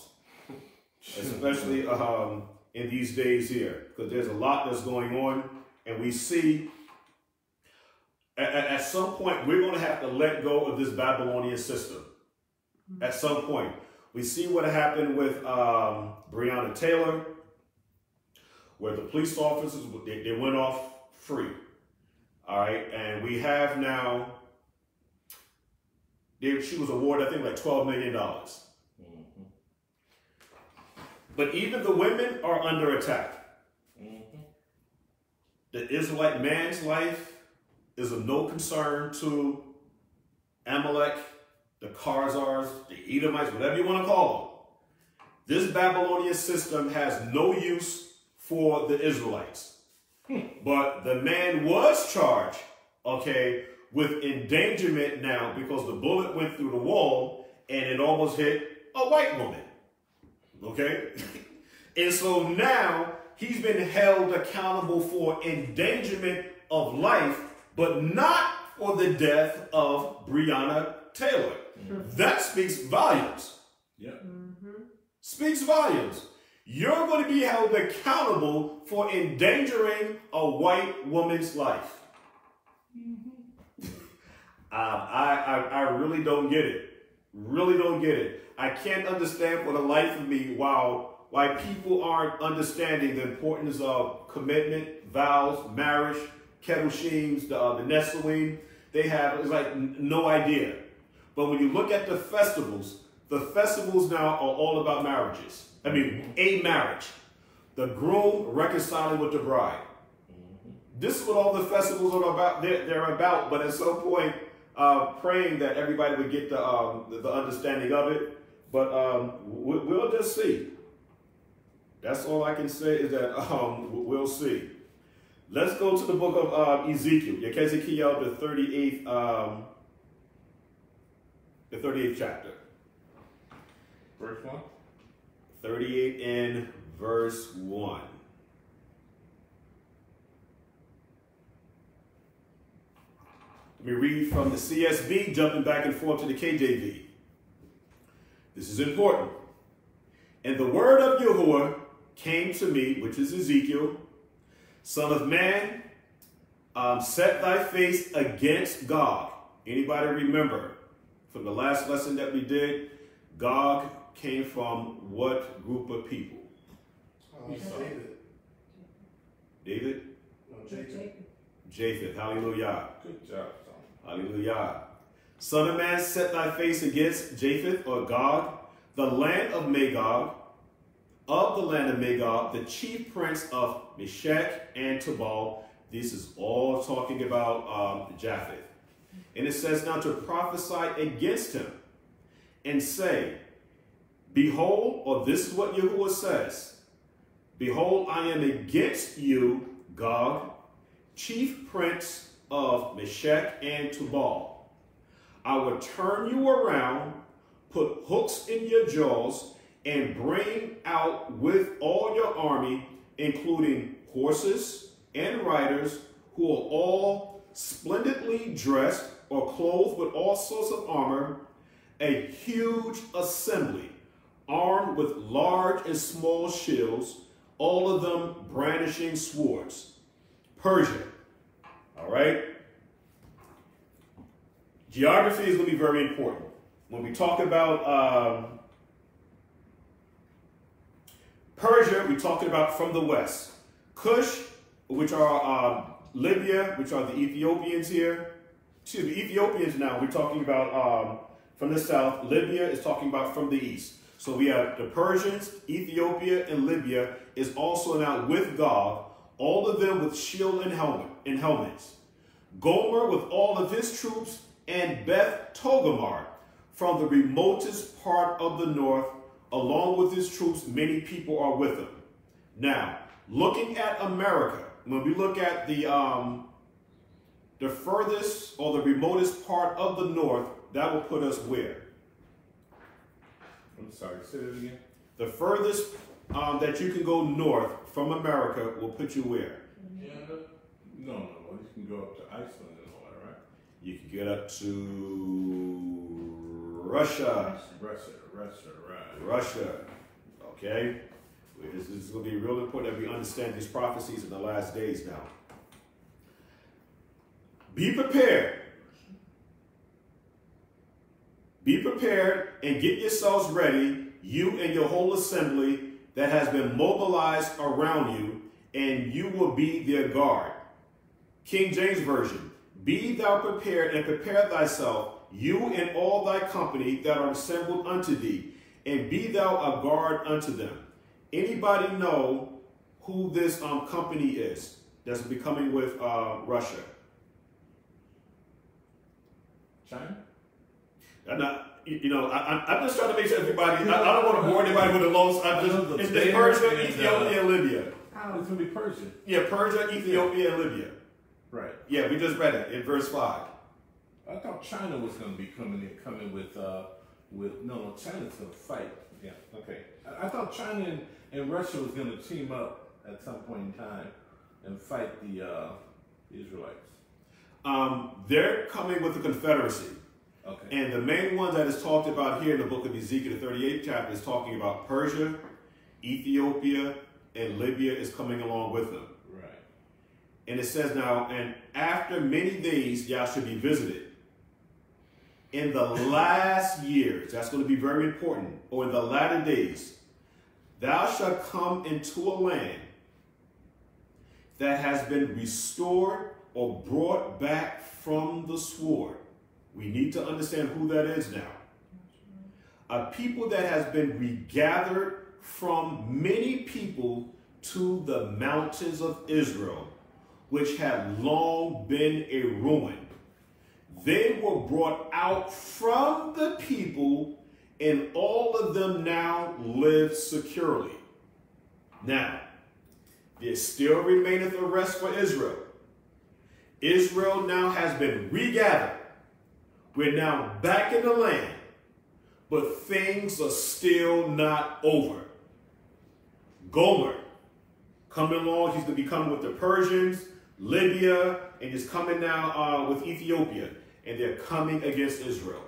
S1: especially um, in these days here, because there's a lot that's going on, and we see at, at some point we're going to have to let go of this Babylonian system. At some point, we see what happened with um, Breonna Taylor, where the police officers they, they went off free. All right, and we have now. They, she was awarded, I think, like twelve million dollars. Mm-hmm. But even the women are under attack. Mm-hmm. The Israelite man's life is of no concern to Amalek, the Khazars, the Edomites, whatever you want to call them. This Babylonian system has no use for the Israelites. Hmm. But the man was charged, okay, with endangerment now because the bullet went through the wall and it almost hit a white woman. Okay? (laughs) and so now he's been held accountable for endangerment of life, but not for the death of Breonna Taylor. Mm-hmm. That speaks volumes.
S7: Yeah. Mm-hmm.
S1: Speaks volumes. You're going to be held accountable for endangering a white woman's life. Um, I, I, I really don't get it. Really don't get it. I can't understand for the life of me why, why people aren't understanding the importance of commitment, vows, marriage, kedushim, the, uh, the Nesseline. They have, it's like no idea. But when you look at the festivals, the festivals now are all about marriages. I mean, a marriage. The groom reconciling with the bride. This is what all the festivals are about. They're, they're about, but at some point, uh, praying that everybody would get the, um, the, the understanding of it. But um, we, we'll just see. That's all I can say is that (laughs) um, we'll see. Let's go to the book of uh, Ezekiel, Yekezekiel, the 38th, um, the 38th chapter.
S7: Verse one.
S1: 38 in verse 1. Let me read from the CSB, jumping back and forth to the KJV. This is important. And the word of Yahuwah came to me, which is Ezekiel, son of man, um, set thy face against Gog. Anybody remember from the last lesson that we did? Gog came from what group of people?
S6: Uh, David.
S1: David?
S6: No, Jacob.
S1: Japheth. Hallelujah.
S7: Good job, Tom.
S1: Hallelujah. Son of man, set thy face against Japheth or Gog, the land of Magog, of the land of Magog, the chief prince of Meshech and Tubal. This is all talking about um, Japheth. And it says now to prophesy against him and say, Behold, or this is what Yahuwah says, Behold, I am against you, Gog, chief prince of Meshech and Tubal. I will turn you around, put hooks in your jaws, and bring out with all your army, including horses and riders, who are all splendidly dressed or clothed with all sorts of armor, a huge assembly, armed with large and small shields, all of them brandishing swords. Persia. All right? Geography is going to be very important. When we talk about um, Persia, we're talking about from the west. Cush, which are um, Libya, which are the Ethiopians here. Excuse me, Ethiopians now, we're talking about um, from the south. Libya is talking about from the east. So we have the Persians, Ethiopia, and Libya is also now with Gog, all of them with shield and helmet and helmets. Gomer with all of his troops, and Beth Togarmah from the remotest part of the north, along with his troops, many people are with him. Now, looking at America, when we look at the um, the furthest or the remotest part of the north, that will put us where?
S7: I'm sorry, say it again.
S1: The furthest um, that you can go north from America will put you where?
S7: Canada? No, no, you can go up to Iceland and all that, right?
S1: You can get up to Russia.
S7: Russia, Russia, right.
S1: Russia. Okay? This this is going to be real important that we understand these prophecies in the last days now. Be prepared. Be prepared and get yourselves ready, you and your whole assembly that has been mobilized around you, and you will be their guard. King James Version, be thou prepared and prepare thyself, you and all thy company that are assembled unto thee, and be thou a guard unto them. Anybody know who this um, company is that's becoming with uh, Russia?
S7: China?
S1: I'm not, you you know, I, I'm- I'm just trying to make sure everybody, I, I don't want to bore anybody with the long, I'm
S7: the
S1: just, it's, it's
S7: Bear
S1: Persia,
S7: and, uh,
S1: Ethiopia, and Libya.
S5: Oh,
S7: It's gonna be Persian.
S1: Yeah, Persia, Ethiopia, and Libya.
S7: Right.
S1: Yeah, we just read it in verse 5.
S7: I thought China was gonna be coming in, coming with, uh, with, no, China's gonna fight. Yeah, okay. I, I thought China and, and Russia was gonna team up at some point in time and fight the, uh, Israelites.
S1: Um, they're coming with the Confederacy.
S7: Okay.
S1: And the main one that is talked about here in the book of Ezekiel, the 38th chapter, is talking about Persia, Ethiopia, and Libya is coming along with them. And it says now, and after many days y'all should be visited. In the last years, that's going to be very important, or in the latter days, thou shalt come into a land that has been restored or brought back from the sword. We need to understand who that is now. A people that has been regathered from many people to the mountains of Israel, which had long been a ruin. They were brought out from the people, and all of them now live securely. Now, there still remaineth a rest for Israel. Israel now has been regathered. We're now back in the land, but things are still not over. Gomer coming along, he's to be coming with the Persians, Libya, and he's coming now uh, with Ethiopia, and they're coming against Israel.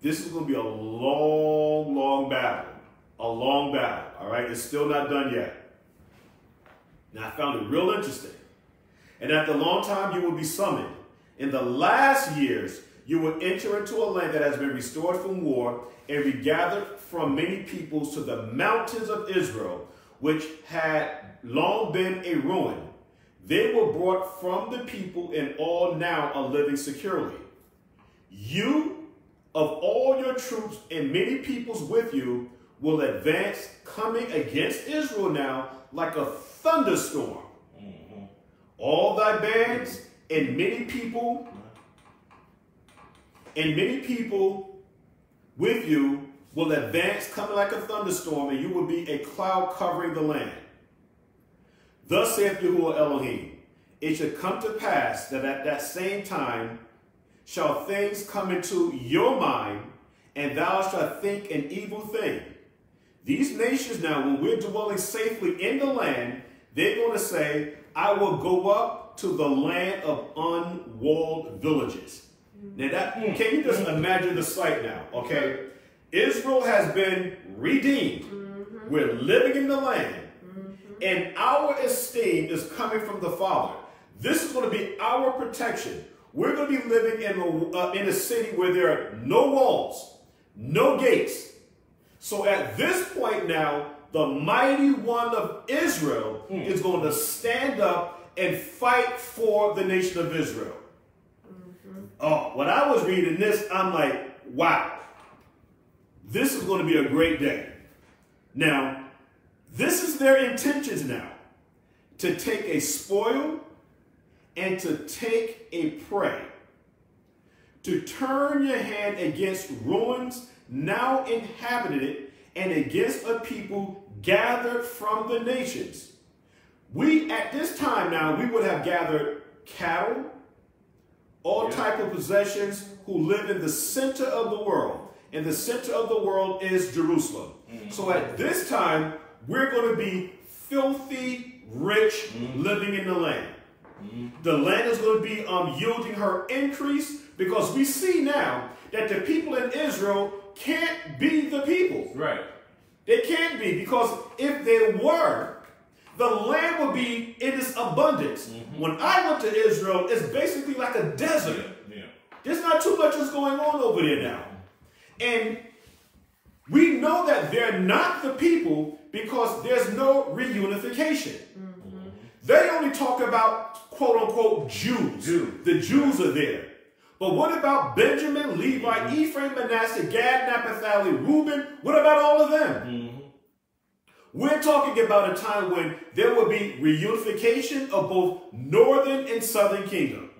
S1: This is going to be a long, long battle. A long battle, all right? It's still not done yet. Now, I found it real interesting. And after a long time, you will be summoned. In the last years, you will enter into a land that has been restored from war and regathered from many peoples to the mountains of Israel, which had long been a ruin. They were brought from the people and all now are living securely. You, of all your troops and many peoples with you, will advance coming against Israel now like a thunderstorm. Mm-hmm. All thy bands and many people and many people with you will advance coming like a thunderstorm, and you will be a cloud covering the land. Thus saith Yahuwah Elohim, it shall come to pass that at that same time shall things come into your mind, and thou shalt think an evil thing. These nations now, when we're dwelling safely in the land, they're going to say, I will go up to the land of unwalled villages. Now that can you just imagine the sight now? Okay. Israel has been redeemed. Mm-hmm. We're living in the land. And our esteem is coming from the Father. This is going to be our protection. We're going to be living in a, uh, in a city where there are no walls, no gates. So at this point now, the mighty one of Israel hmm. is going to stand up and fight for the nation of Israel. Oh, when I was reading this, I'm like, wow. this is going to be a great day. Now, this is their intentions now to take a spoil and to take a prey, to turn your hand against ruins now inhabited and against a people gathered from the nations. We, at this time now, we would have gathered cattle, all
S7: Yeah.
S1: type of possessions who live in the center of the world. And the center of the world is Jerusalem. Mm-hmm. So at this time, we're going to be filthy rich mm-hmm. living in the land. Mm-hmm. The land is going to be um, yielding her increase because we see now that the people in Israel can't be the people.
S7: Right.
S1: They can't be because if they were, the land would be in its abundance. Mm-hmm. When I went to Israel, it's basically like a desert.
S7: Yeah.
S1: There's not too much that's going on over there now. And we know that they're not the people because there's no reunification. Mm-hmm. They only talk about quote unquote Jews.
S7: Jews.
S1: The Jews are there. But what about Benjamin, Levi, mm-hmm. Ephraim, Manasseh, Gad, Naphtali, Reuben? What about all of them? Mm-hmm. We're talking about a time when there will be reunification of both northern and southern kingdom.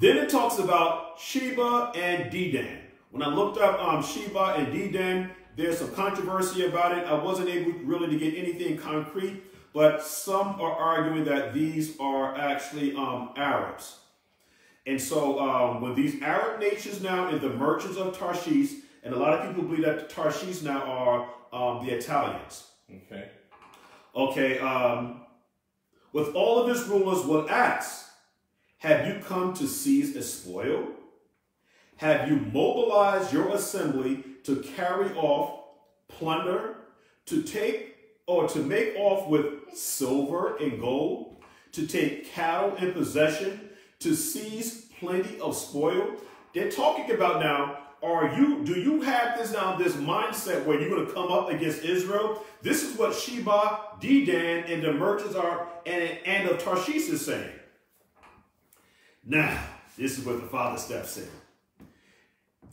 S1: Then it talks about Sheba and Dedan. When I looked up um, Sheba and Dedan, there's some controversy about it. I wasn't able really to get anything concrete, but some are arguing that these are actually um, Arabs. And so um, when these Arab nations now and the merchants of Tarshish, and a lot of people believe that the Tarshish now are um, the Italians.
S7: Okay.
S1: Okay, um, with all of his rulers will ask, have you come to seize a spoil? Have you mobilized your assembly to carry off plunder, to take or to make off with silver and gold, to take cattle in possession, to seize plenty of spoil? They're talking about now are you do you have this now this mindset where you're going to come up against Israel? This is what Sheba, Dedan, and the merchants are and, and of Tarshish is saying. Now, this is what the father steps in.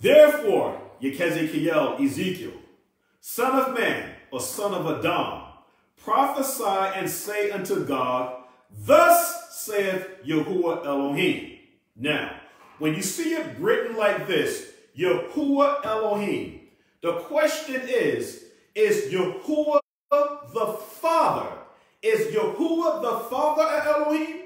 S1: Therefore, Yekezekiel, Ezekiel, son of man, or son of Adam, prophesy and say unto Gog, Thus saith Yahuwah Elohim. Now, when you see it written like this, Yahuwah Elohim, the question is, is Yahuwah the Father? Is Yahuwah the Father of Elohim?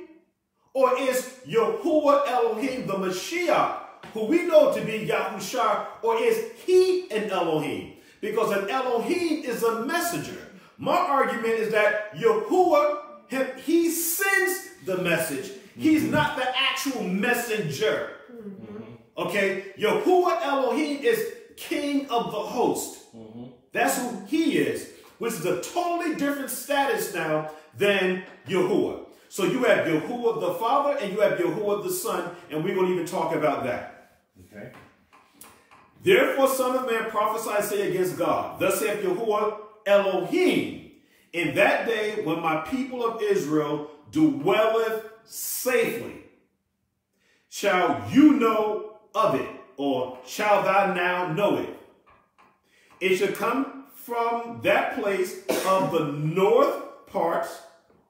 S1: Or is Yahuwah Elohim the Mashiach, who we know to be Yahusha, or is he an Elohim? Because an Elohim is a messenger. My argument is that Yahuwah, him, he sends the message. He's mm-hmm. not the actual messenger. Mm-hmm. Okay? Yahuwah Elohim is king of the host. Mm-hmm. That's who he is, which is a totally different status now than Yahuwah. So you have Yahuwah the Father and you have Yahuwah the Son, and we're going to even talk about that.
S7: Okay.
S1: Therefore, Son of Man, prophesy and say against Gog. Thus saith Yahuwah Elohim, in that day when my people of Israel dwelleth safely, shall you know of it, or shall thou now know it? It shall come from that place of the north part,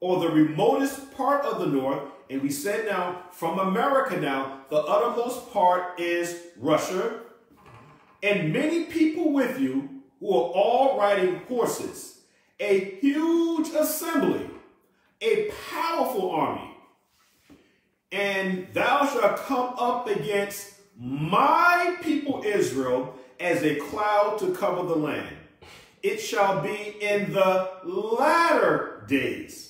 S1: or the remotest part of the north, and we said now from America now, the uttermost part is Russia, and many people with you who are all riding horses, a huge assembly, a powerful army. And thou shalt come up against my people Israel as a cloud to cover the land. It shall be in the latter days.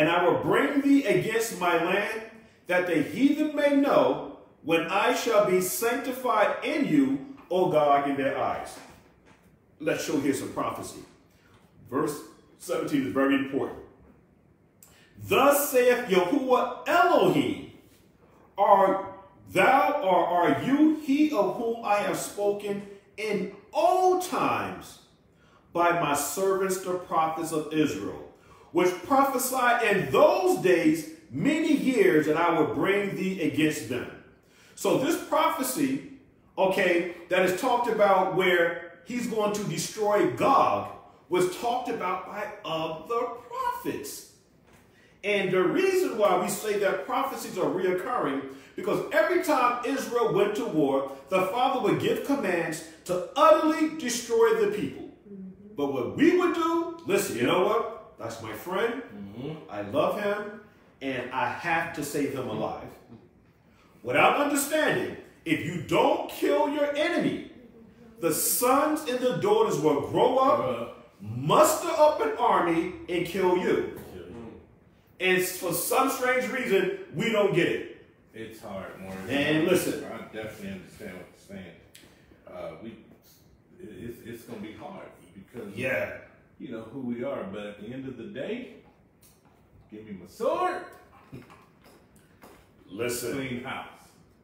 S1: And I will bring thee against my land, that the heathen may know when I shall be sanctified in you, O Gog, in their eyes. Let's show here some prophecy. Verse 17 is very important. Thus saith Yahuwah Elohim, are thou or are you he of whom I have spoken in old times by my servants the prophets of Israel, which prophesied in those days many years that I would bring thee against them. So this prophecy okay, that is talked about where he's going to destroy Gog was talked about by other prophets. And the reason why we say that prophecies are reoccurring, because every time Israel went to war, the Father would give commands to utterly destroy the people. But what we would do, listen, you know what? That's my friend. I love him, and I have to save him alive. Without understanding, if you don't kill your enemy, the sons and the daughters will grow up, muster up an army, and kill you. And for some strange reason, we don't get it.
S7: It's hard, Morris.
S1: And listen.
S7: I definitely understand what you're saying. Uh, we, it's, it's gonna be hard because
S1: Yeah.
S7: You know who we are. But at the end of the day, give me my sword,
S1: Listen,
S7: clean house,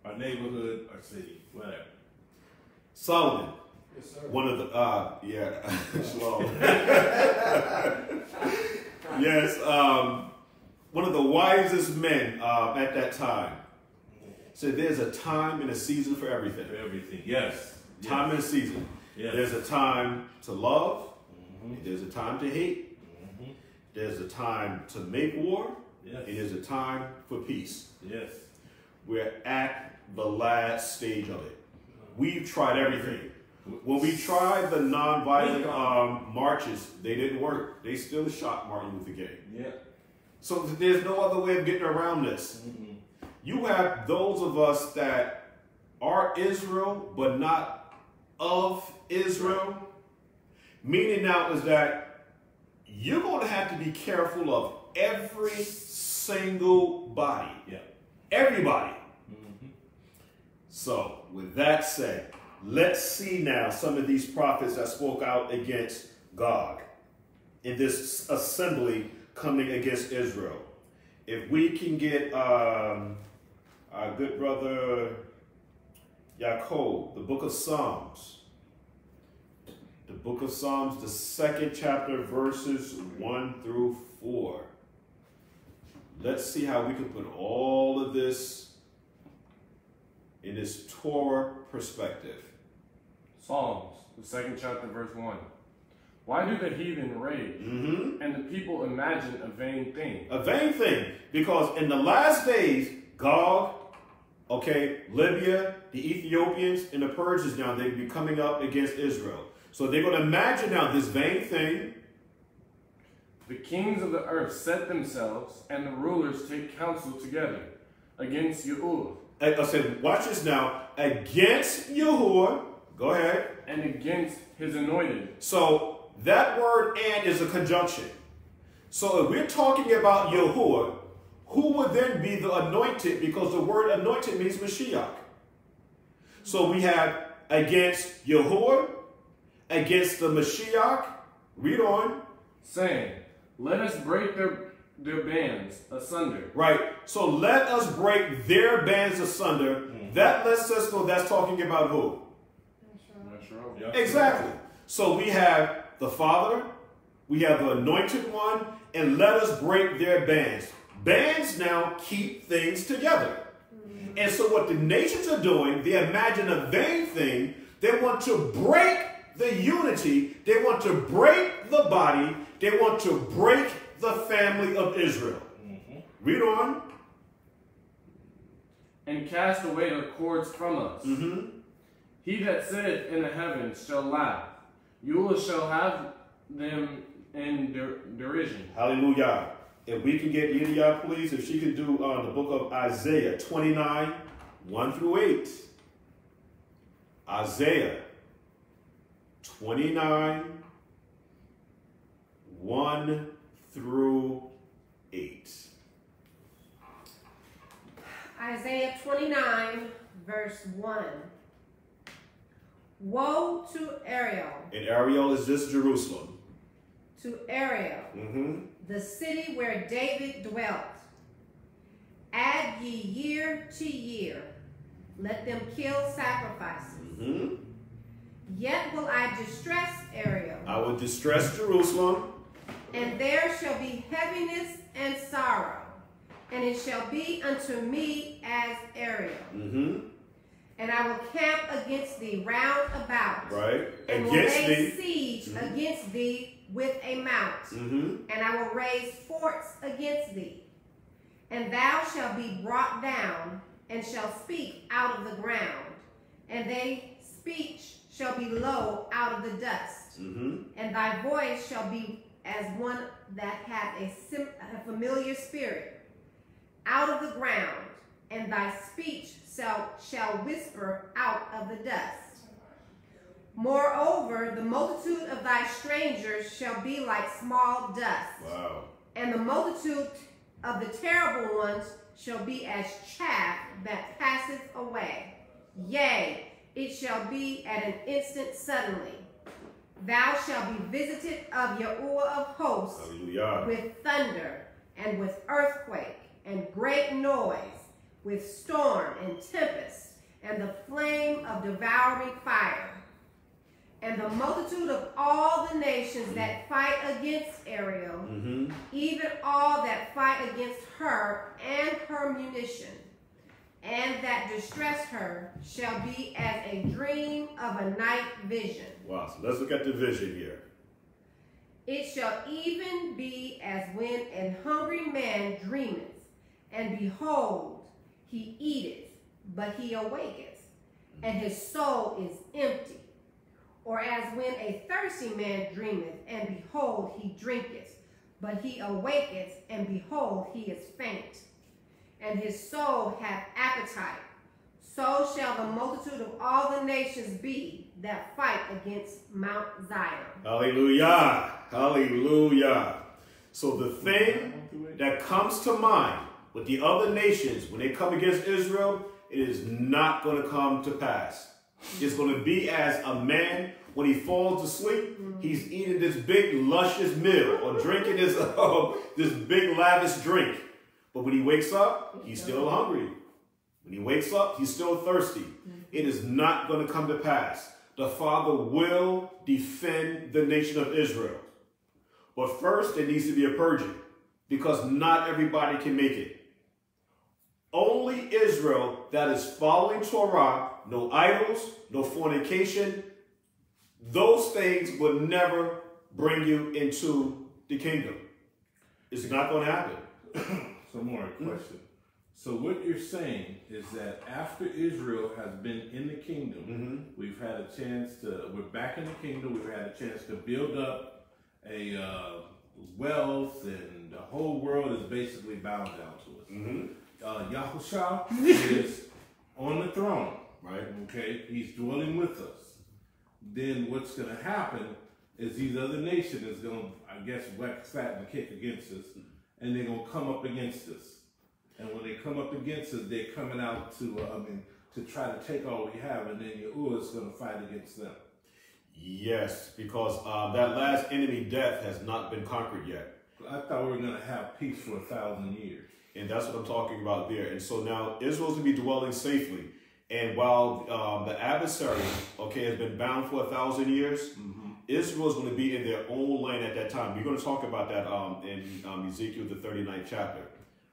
S7: our neighborhood, our city, whatever.
S1: Solomon,
S4: Yes, sir.
S1: one of the, uh, yeah, (laughs) slow. (laughs) yes, um, one of the wisest men uh, at that time said there's a time and a season for everything.
S7: For everything, yes. yes.
S1: Time and a season.
S7: Yes.
S1: There's a time to love, and there's a time to hate,
S7: Mhm.
S1: there's a time to make war,
S7: Yes.
S1: and there's a time for peace.
S7: Yes.
S1: We're at the last stage of it. We've tried everything. When we tried the nonviolent um, marches, they didn't work. They still shot Martin Luther King.
S7: Yeah.
S1: So there's no other way of getting around this. You have those of us that are Israel, but not of Israel. Meaning now is that you're going to have to be careful of every single body.
S7: Yeah.
S1: Everybody. So, with that said, let's see now some of these prophets that spoke out against Gog in this assembly coming against Israel. If we can get um, our good brother Yaakov, the book of Psalms, the book of Psalms, the second chapter, verses 1 through 4. Let's see how we can put all of this in this Torah perspective.
S4: Psalms, the second chapter, verse 1. Why do the heathen rage
S1: hmm
S4: and the people imagine a vain thing?
S1: A vain thing, because in the last days, Gog, okay, Libya, the Ethiopians, and the Persians now, they'd be coming up against Israel. So they're going to imagine now this vain thing.
S4: The kings of the earth set themselves, and the rulers take counsel together against Yahuwah
S1: I, said, watch this now, against Yahuwah. Go ahead.
S4: and against his anointed.
S1: So that word and is a conjunction. So if we're talking about Yahuwah, who would then be the anointed? Because the word anointed means Mashiach. So we have against Yahuwah, against the Mashiach. Read on.
S4: saying, Let us break their, their bands asunder.
S1: Right. So let us break their bands asunder. Mm-hmm. That lets us know that's talking about who?
S4: That's right.
S7: Yeah.
S1: Exactly. So we have the Father, we have the Anointed One, and let us break their bands. Bands now keep things together. Mm-hmm. And so what the nations are doing, they imagine a vain thing. They want to break the unity. They want to break the body. They want to break the family of Israel. Read on.
S4: And cast away their cords from us.
S1: hmm
S4: He that sitteth in the heavens shall laugh. Eula shall have them in der- derision.
S1: Hallelujah. If we can get Lydia, please, if she can do uh, the book of Isaiah 29, 1 through 8. Isaiah 29, 1 through 8.
S5: Isaiah 29, verse 1. Woe to Ariel,
S1: And Ariel is this Jerusalem.
S5: to Ariel,
S1: hmm
S5: the city where David dwelt. Add ye year to year, let them kill sacrifices.
S1: hmm
S5: Yet will I distress Ariel,
S1: I will distress Jerusalem.
S5: and there shall be heaviness and sorrow, and it shall be unto me as Ariel.
S1: hmm
S5: And I will camp against thee round about.
S1: Right?
S5: And will
S1: Against thee.
S5: siege
S1: Mhm.
S5: against thee with a mount.
S1: Mm-hmm.
S5: And I will raise forts against thee. And thou shalt be brought down, and shall speak out of the ground. And they speech shall be low out of the dust.
S1: Mm-hmm.
S5: And thy voice shall be as one that hath a, sim- a familiar spirit out of the ground, and thy speech shall, shall whisper out of the dust. Moreover, the multitude of thy strangers shall be like small dust,
S1: Wow.
S5: and the multitude of the terrible ones shall be as chaff that passeth away. Yea, it shall be at an instant suddenly. Thou shalt be visited of Yahuwah of hosts
S1: Hallelujah.
S5: with thunder and with earthquake and great noise, with storm and tempest, and the flame of devouring fire. And the multitude of all the nations that fight against Ariel,
S1: Mm-hmm.
S5: even all that fight against her and her munition, and that distress her, shall be as a dream of a night vision.
S1: Wow. So let's look at the vision here.
S5: It shall even be as when an hungry man dreameth, and behold, he eateth, but he awaketh, and his soul is empty. Or as when a thirsty man dreameth, and behold, he drinketh, but he awaketh, and behold, he is faint, and his soul hath appetite. So shall the multitude of all the nations be that fight against Mount Zion.
S1: Hallelujah. Hallelujah. So the thing that comes to mind with the other nations when they come against Israel, it is not going to come to pass. It's going to be as a man when he falls asleep, he's eating this big luscious meal or drinking this uh, (laughs) this big lavish drink. But when he wakes up, he's still hungry. When he wakes up, he's still thirsty. Mm-hmm. It is not going to come to pass. The Father will defend the nation of Israel. But first, there needs to be a purging because not everybody can make it. Only Israel that is following Torah, no idols, no fornication, those things will never bring you into the kingdom. It's not going to happen. (laughs)
S7: More question. So what you're saying is that after Israel has been in the kingdom, we've had a chance to. We're back in the kingdom. We've had a chance to build up a uh, wealth, and the whole world is basically bound down to us.
S1: Mm-hmm.
S7: Uh, Yahusha (laughs) is on the throne.
S1: Right?
S7: Okay, he's dwelling with us. Then what's going to happen is these other nations is going to, I guess, wax fat and kick against us, and they're going to come up against us. And when they come up against us, they're coming out to, uh, I mean, to try to take all we have, and then Yahuwah is going to fight against them.
S1: Yes, because um, that last enemy death has not been conquered yet.
S7: I thought we were going to have peace for a thousand years.
S1: And that's what I'm talking about there. And so now Israel's going to be dwelling safely. And while um, the adversary, okay, has been bound for a thousand years, Israel is going to be in their own land at that time. We're going to talk about that um, in um, Ezekiel, the 39th chapter.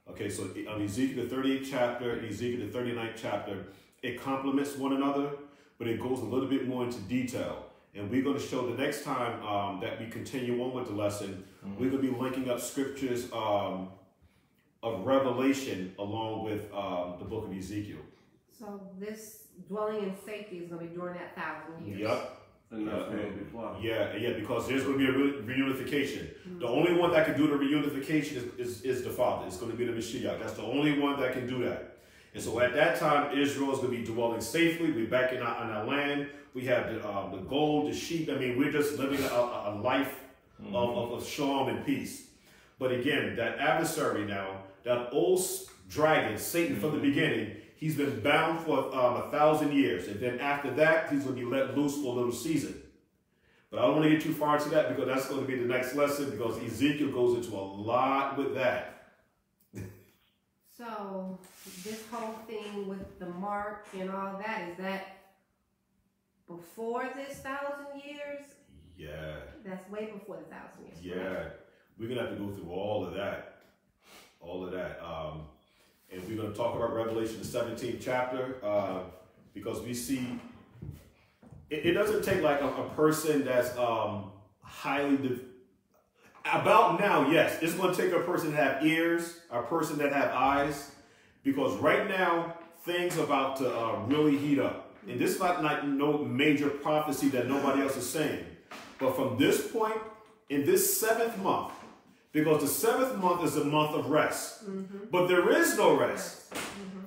S1: Okay, so um, Ezekiel, the 38th chapter, Ezekiel, the 39th chapter, it complements one another, but it goes a little bit more into detail. And we're going to show the next time um, that we continue on with the lesson, we're going to be linking up scriptures um, of Revelation along with um, the book of Ezekiel.
S5: So this dwelling in safety is going to be during that thousand years.
S1: Yep.
S4: And that's
S1: Yeah.
S4: to.
S1: Yeah, yeah, because there's going to be a re- reunification. The only one that can do the reunification is, is, is the Father. It's going to be the Mashiach. That's the only one that can do that. And so at that time, Israel is going to be dwelling safely. We're back in our, in our land. We have the, um, the gold, the sheep. I mean, we're just living a, a life of, of, of shalom and peace. But again, that adversary now, that old dragon, Satan from the beginning, he's been bound for um, a thousand years. And then after that, he's going to be let loose for a little season. But I don't want to get too far into that because that's going to be the next lesson because Ezekiel goes into a lot with that.
S5: So this whole thing with the mark and all that is that before this thousand years?
S1: Yeah,
S5: That's way before the thousand years.
S1: yeah. We're going to have to go through all of that. All of that. Um, and we're going to talk about Revelation, the 17th chapter. Uh, because we see it, it doesn't take like a, a person that's um, highly about now. Yes, it's going to take a person that have ears, a person that have eyes, because right now things about to uh, really heat up. And this is not like no major prophecy that nobody else is saying. But from this point, in this seventh month, because the seventh month is a month of rest, but there is no rest.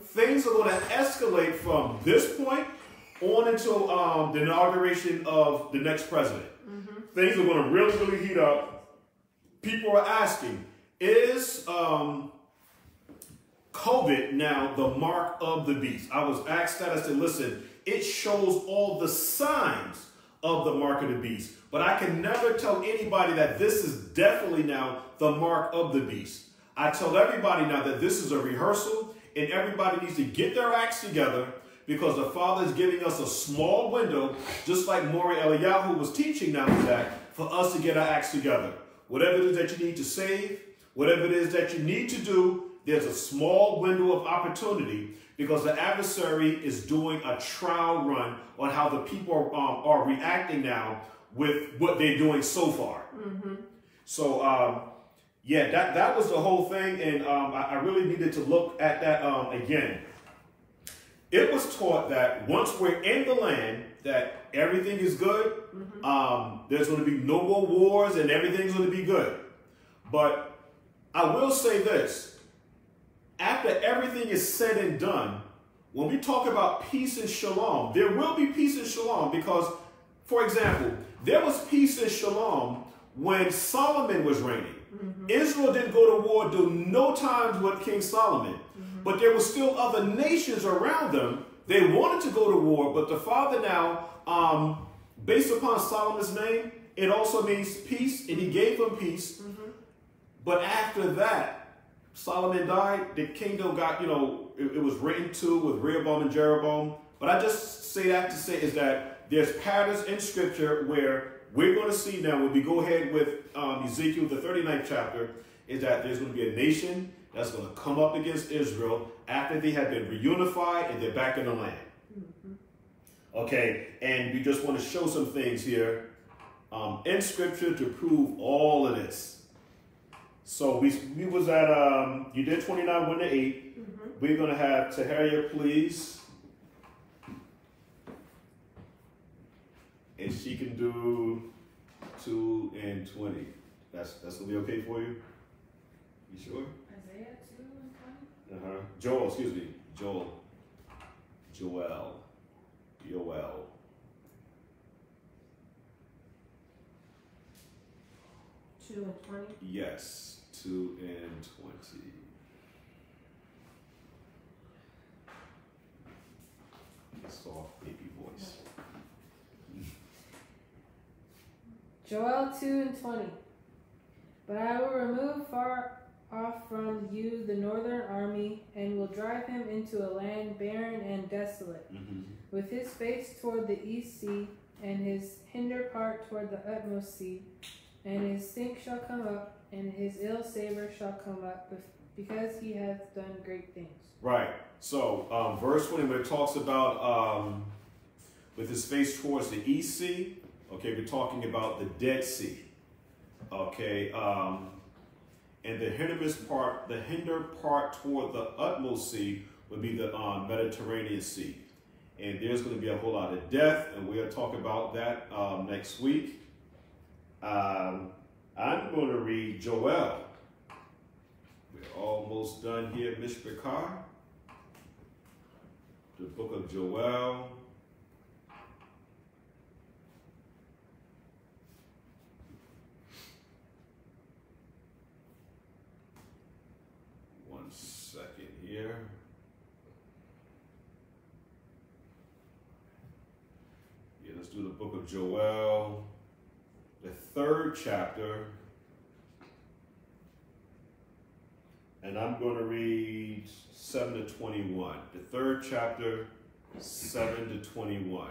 S1: Things are going to escalate from this point on until um, the inauguration of the next president. Things are going to really, really heat up. People are asking, is um, COVID now the mark of the beast? I was asked that. I said, listen, it shows all the signs of the mark of the beast. But I can never tell anybody that this is definitely now the mark of the beast. I tell everybody now that this is a rehearsal and everybody needs to get their acts together because the Father is giving us a small window, just like Moreh Eliyahu was teaching now that, for us to get our acts together. Whatever it is that you need to save, whatever it is that you need to do, there's a small window of opportunity because the adversary is doing a trial run on how the people are, um, are reacting now with what they're doing so far. So, um, yeah, that, that was the whole thing, and um, I, I really needed to look at that um, again. It was taught that once we're in the land, that everything is good. Um, there's going to be no more wars, and everything's going to be good. But I will say this: after everything is said and done, when we talk about peace and shalom, there will be peace and shalom because, for example, there was peace and shalom when Solomon was reigning. Mm-hmm. Israel didn't go to war during no times with King Solomon, mm-hmm. but there were still other nations around them. They wanted to go to war, but the Father now, um, based upon Solomon's name, it also means peace, and he gave them peace. Mm-hmm. But after that, Solomon died, the kingdom got, you know, it, it was written to with Rehoboam and Jeroboam. But I just say that to say is that there's patterns in scripture where we're going to see now when we go ahead with um, Ezekiel, the 39th chapter, is that there's going to be a nation that's going to come up against Israel after they have been reunified and they're back in the land. Okay, and we just want to show some things here um, in scripture to prove all of this. So we, we was at, um, you did 29, 1 to 8. We're going to have Taharia, please. And she can do 2 and 20. That's, that's going to be okay for you? You sure?
S2: Isaiah 2 and 20?
S1: Uh-huh. Joel, excuse me. Joel. Joel. Joel.
S5: Two and twenty.
S1: Yes. 2 and 20. Soft baby voice.
S2: Joel 2 and 20. But I will remove far off from you the northern army, and will drive him into a land barren and desolate,
S1: Mm-hmm.
S2: with his face toward the east sea, and his hinder part toward the utmost sea. And his stink shall come up, and his ill savor shall come up, because he hath done great things.
S1: Right. So, um, verse 20, when it talks about um, with his face towards the east sea, okay, we're talking about the Dead Sea. Okay. Um, and the hindermost part, the hinder part toward the utmost sea would be the um, Mediterranean Sea. And there's going to be a whole lot of death, and we'll talk about that um, next week. I'm going to read Joel. We're almost done here, Mishpachah. The book of Joel. One second here. Yeah, let's do the book of Joel, third chapter. And I'm going to read 7 to 21. The third chapter, 7 to 21.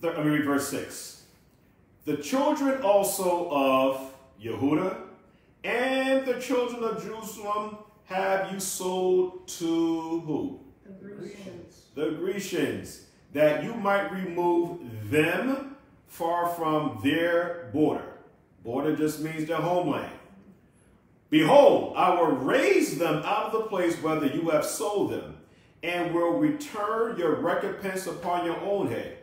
S1: Let me read verse 6. The children also of Yehuda and the children of Jerusalem have you sold to who?
S5: The.
S1: The Grecians, that you might remove them far from their border. Border just means their homeland. Behold, I will raise them out of the place whether you have sold them, and will return your recompense upon your own head.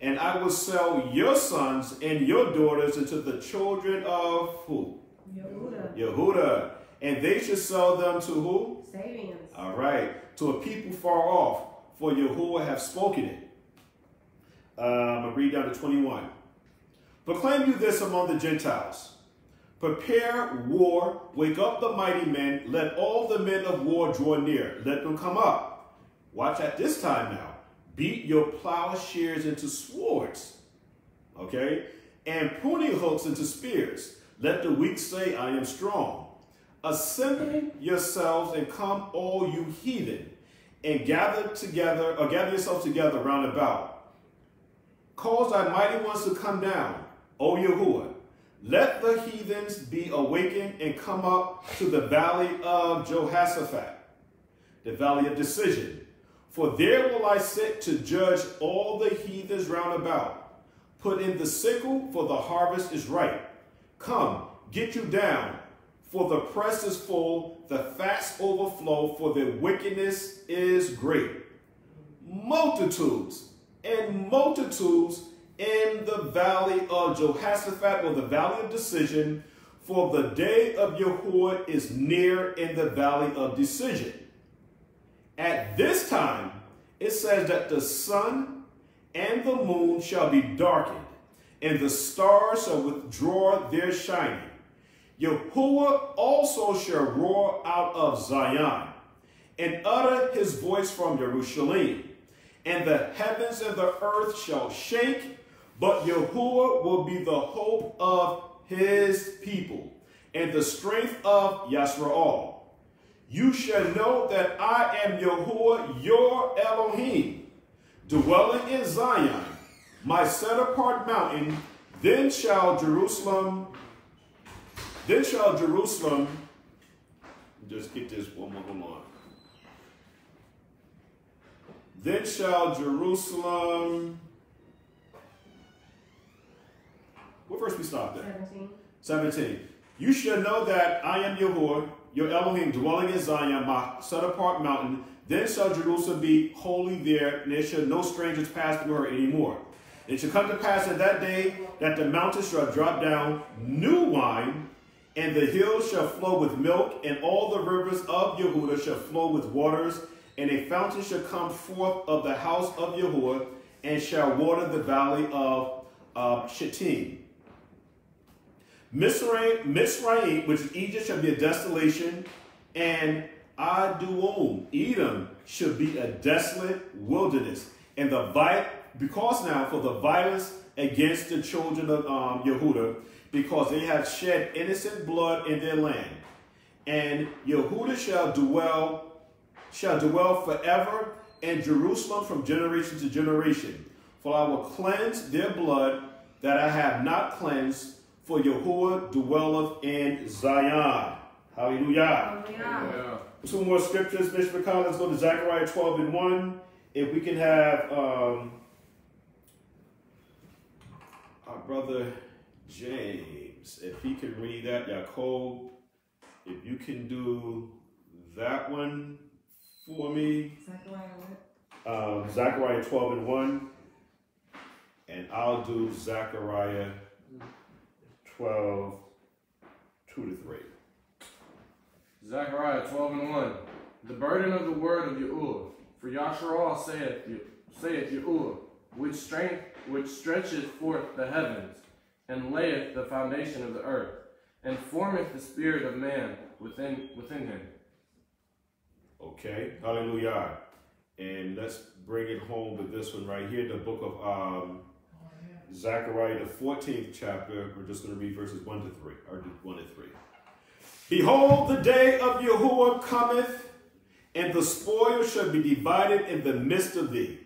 S1: And I will sell your sons and your daughters into the children of who?
S5: Yehuda.
S1: Yehuda. And they should sell them to who?
S5: Sabeans.
S1: All right, to a people far off, for Yahuwah have spoken it. Um, read down to 21. Proclaim you this among the Gentiles. Prepare war, wake up the mighty men, let all the men of war draw near, let them come up. Watch at this time now. Beat your plowshares into swords, okay? And pruning hooks into spears. Let the weak say, I am strong. Assemble yourselves and come, all you heathen, and gather together, or gather yourselves together round about. Cause thy mighty ones to come down, O Yahuwah. Let the heathens be awakened and come up to the valley of Jehoshaphat, the valley of decision. For there will I sit to judge all the heathens round about. Put in the sickle, for the harvest is ripe. Come, get you down, for the press is full, the fats overflow, for the wickedness is great. Multitudes and multitudes in the valley of Jehoshaphat, or the valley of decision, for the day of Yahuwah is near in the valley of decision. At this time, it says that the sun and the moon shall be darkened, and the stars shall withdraw their shining. Yahuwah also shall roar out of Zion, and utter his voice from Jerusalem, and the heavens and the earth shall shake, but Yahuwah will be the hope of his people, and the strength of Yasrael. You shall know that I am Yahuwah, your Elohim, dwelling in Zion, my set apart mountain. Then shall Jerusalem, then shall Jerusalem, just get this one more, hold on. Then shall Jerusalem, what verse we stopped at?
S5: 17.
S1: 17. You shall know that I am Yahuwah, your Elohim, dwelling in Zion, my set apart mountain. Then shall Jerusalem be holy there, and there shall no strangers pass through her anymore. It shall come to pass in that day that the mountains shall drop down new wine, and the hills shall flow with milk, and all the rivers of Yehuda shall flow with waters, and a fountain shall come forth of the house of Yahuwah, and shall water the valley of uh, Shittim. Misraim, Misraim, which is Egypt, shall be a desolation, and Aduom, Edom, shall be a desolate wilderness. And the vi- because now for the violence against the children of um, Yehuda, because they have shed innocent blood in their land, and Yehuda shall dwell shall dwell forever, in Jerusalem from generation to generation. For I will cleanse their blood that I have not cleansed, for Yahuwah dwelleth in Zion. Hallelujah.
S5: Hallelujah.
S1: Two more scriptures, Bishop McCall. Let's go to Zechariah 12 and 1. If we can have um, our brother James, if he can read that, Yaakov, if you can do that one for me.
S5: Zechariah what?
S1: Um, Zechariah 12 and 1. And I'll do Zechariah 12, 2 to 3.
S4: Zechariah 12 and 1. The burden of the word of Yahuwah. For Yashra'al saith, saith Yahuwah, which strength, which stretcheth forth the heavens, and layeth the foundation of the earth, and formeth the spirit of man within within him.
S1: Okay, hallelujah. And let's bring it home with this one right here, the book of um, Zechariah, the 14th chapter. We're just going to read verses 1 to 3, or 1 to 3. Behold, the day of Yahuwah cometh, and the spoil shall be divided in the midst of thee.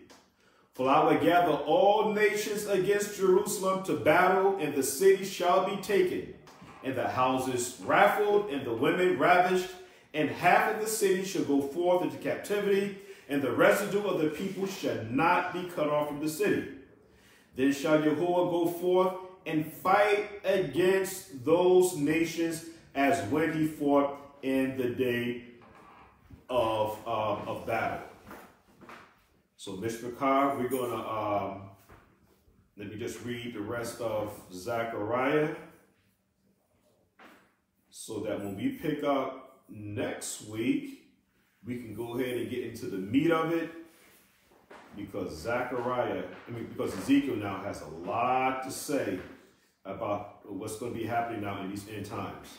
S1: For I will gather all nations against Jerusalem to battle, and the city shall be taken, and the houses raffled, and the women ravished, and half of the city shall go forth into captivity, and the residue of the people shall not be cut off from the city. Then shall Yahuwah go forth and fight against those nations as when he fought in the day of, um, of battle. So, Mishpachah, we're going to, um, let me just read the rest of Zechariah so that when we pick up next week, we can go ahead and get into the meat of it because Zechariah, I mean, because Ezekiel now has a lot to say about what's going to be happening now in these end times.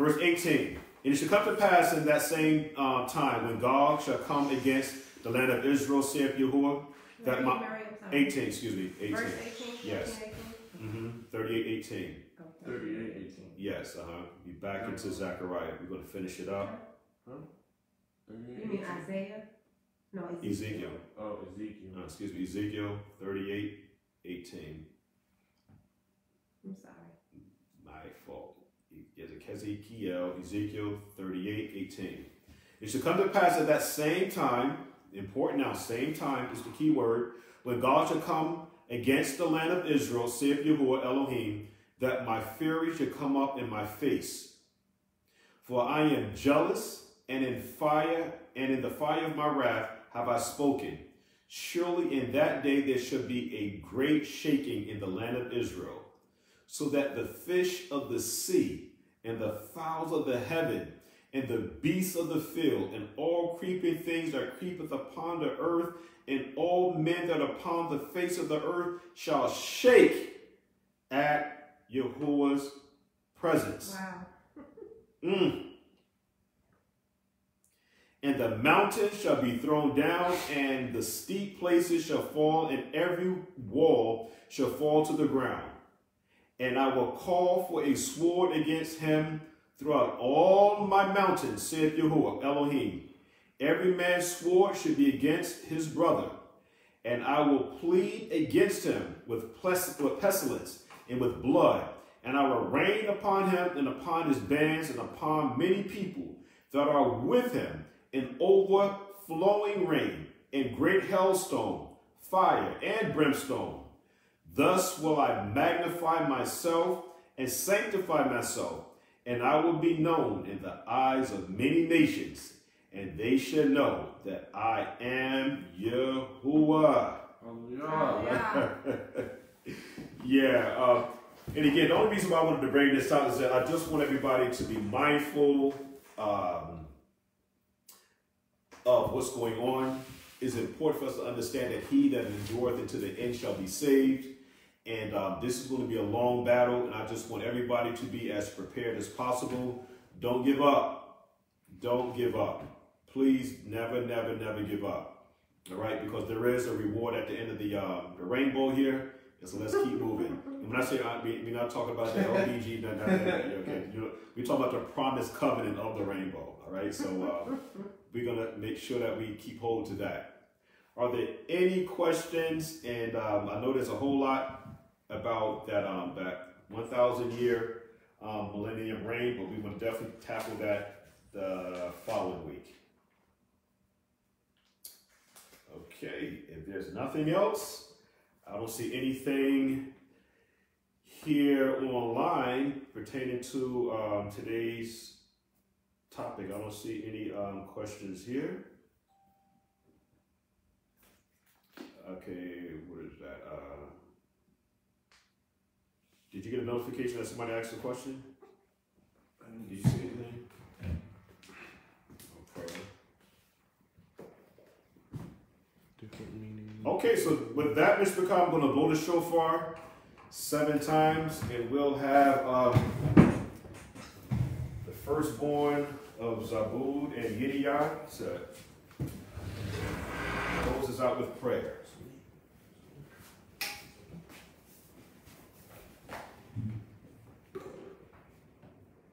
S1: Verse 18. And it shall come to pass in that same uh, time when Gog shall come against the land of Israel, saith Yahuwah, that my, 18, excuse me, 18.
S5: Verse 18?
S1: Yes.
S5: 18?
S1: Mm-hmm. 38, 18.
S5: Okay.
S4: 38, 18.
S1: Yes, uh-huh. Be back into Zechariah. We're going to finish it up.
S4: 38,
S5: You mean Isaiah? No, Ezekiel.
S1: Ezekiel.
S4: Oh, Ezekiel.
S1: Uh, excuse me, Ezekiel 38, 18.
S5: I'm sorry.
S1: My fault. Ezekiel, Ezekiel 38, 18. It shall come to pass at that same time, important now, same time is the key word, when Gog shall come against the land of Israel, saith Yahuwah Elohim, that my fury should come up in my face. For I am jealous, and in fire, and in the fire of my wrath have I spoken. Surely in that day there shall be a great shaking in the land of Israel, so that the fish of the sea, and the fowls of the heaven, and the beasts of the field, and all creeping things that creepeth upon the earth, and all men that are upon the face of the earth shall shake at Yahuwah's presence.
S5: Wow.
S1: Mm. And the mountains shall be thrown down, and the steep places shall fall, and every wall shall fall to the ground. And I will call for a sword against him throughout all my mountains, saith Yahuwah, Elohim. Every man's sword should be against his brother. And I will plead against him with, pestilence and with blood. And I will rain upon him and upon his bands and upon many people that are with him in overflowing rain and great hailstone, fire and brimstone. Thus will I magnify myself and sanctify myself, and I will be known in the eyes of many nations, and they shall know that I am Yahuwah.
S4: Hallelujah. (laughs)
S5: Yeah.
S1: Yeah, uh, and again, the only reason why I wanted to bring this up is that I just want everybody to be mindful um, of what's going on. It's important for us to understand that he that endureth unto the end shall be saved. And um, this is going to be a long battle, and I just want everybody to be as prepared as possible. Don't give up. Don't give up. Please never, never, never give up. All right, because there is a reward at the end of the uh, the rainbow here. So let's keep moving. And when I say we, we're not talking about the LBG, (laughs) okay, you know, we're talking about the promised covenant of the rainbow. All right, so uh, we're gonna make sure that we keep hold to that. Are there any questions? And um, I know there's a whole lot about that um, that 1,000 year um, millennium reign, but we will definitely tackle that the following week. Okay, if there's nothing else, I don't see anything here online pertaining to um, today's topic. I don't see any um, questions here. Okay, what is that? Uh, did you get a notification that somebody asked a question? Did you see anything? Okay.
S4: Different meaning.
S1: Okay, so with that, Mishpachah, I'm going to blow the shofar seven times, and we'll have um, the firstborn of Zabud and Gideon to close us out with prayer.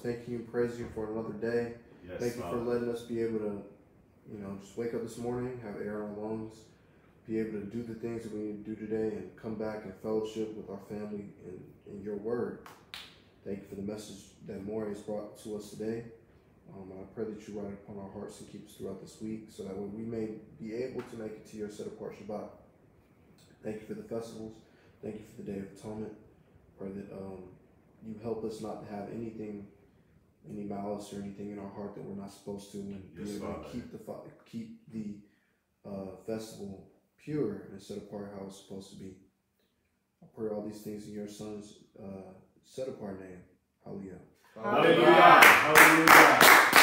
S8: Just thanking you and praising you for another day.
S1: Yes,
S8: Thank you for
S1: Father.
S8: letting us be able to, you know, just wake up this morning, have air in our lungs, be able to do the things that we need to do today, and come back and fellowship with our family and, in your word. Thank you for the message that Moreh has brought to us today. Um, I pray that you write it upon our hearts and keep us throughout this week so that way we may be able to make it to your set apart Shabbat. Thank you for the festivals. Thank you for the Day of Atonement. Pray that um, you help us not to have anything, any malice or anything in our heart that we're not supposed to, and
S1: Yes,
S8: be able to keep the keep the uh, festival pure and set apart how it's supposed to be. I pray all these things in your Son's uh, set apart name. Hallelujah.
S1: Hallelujah. Hallelujah.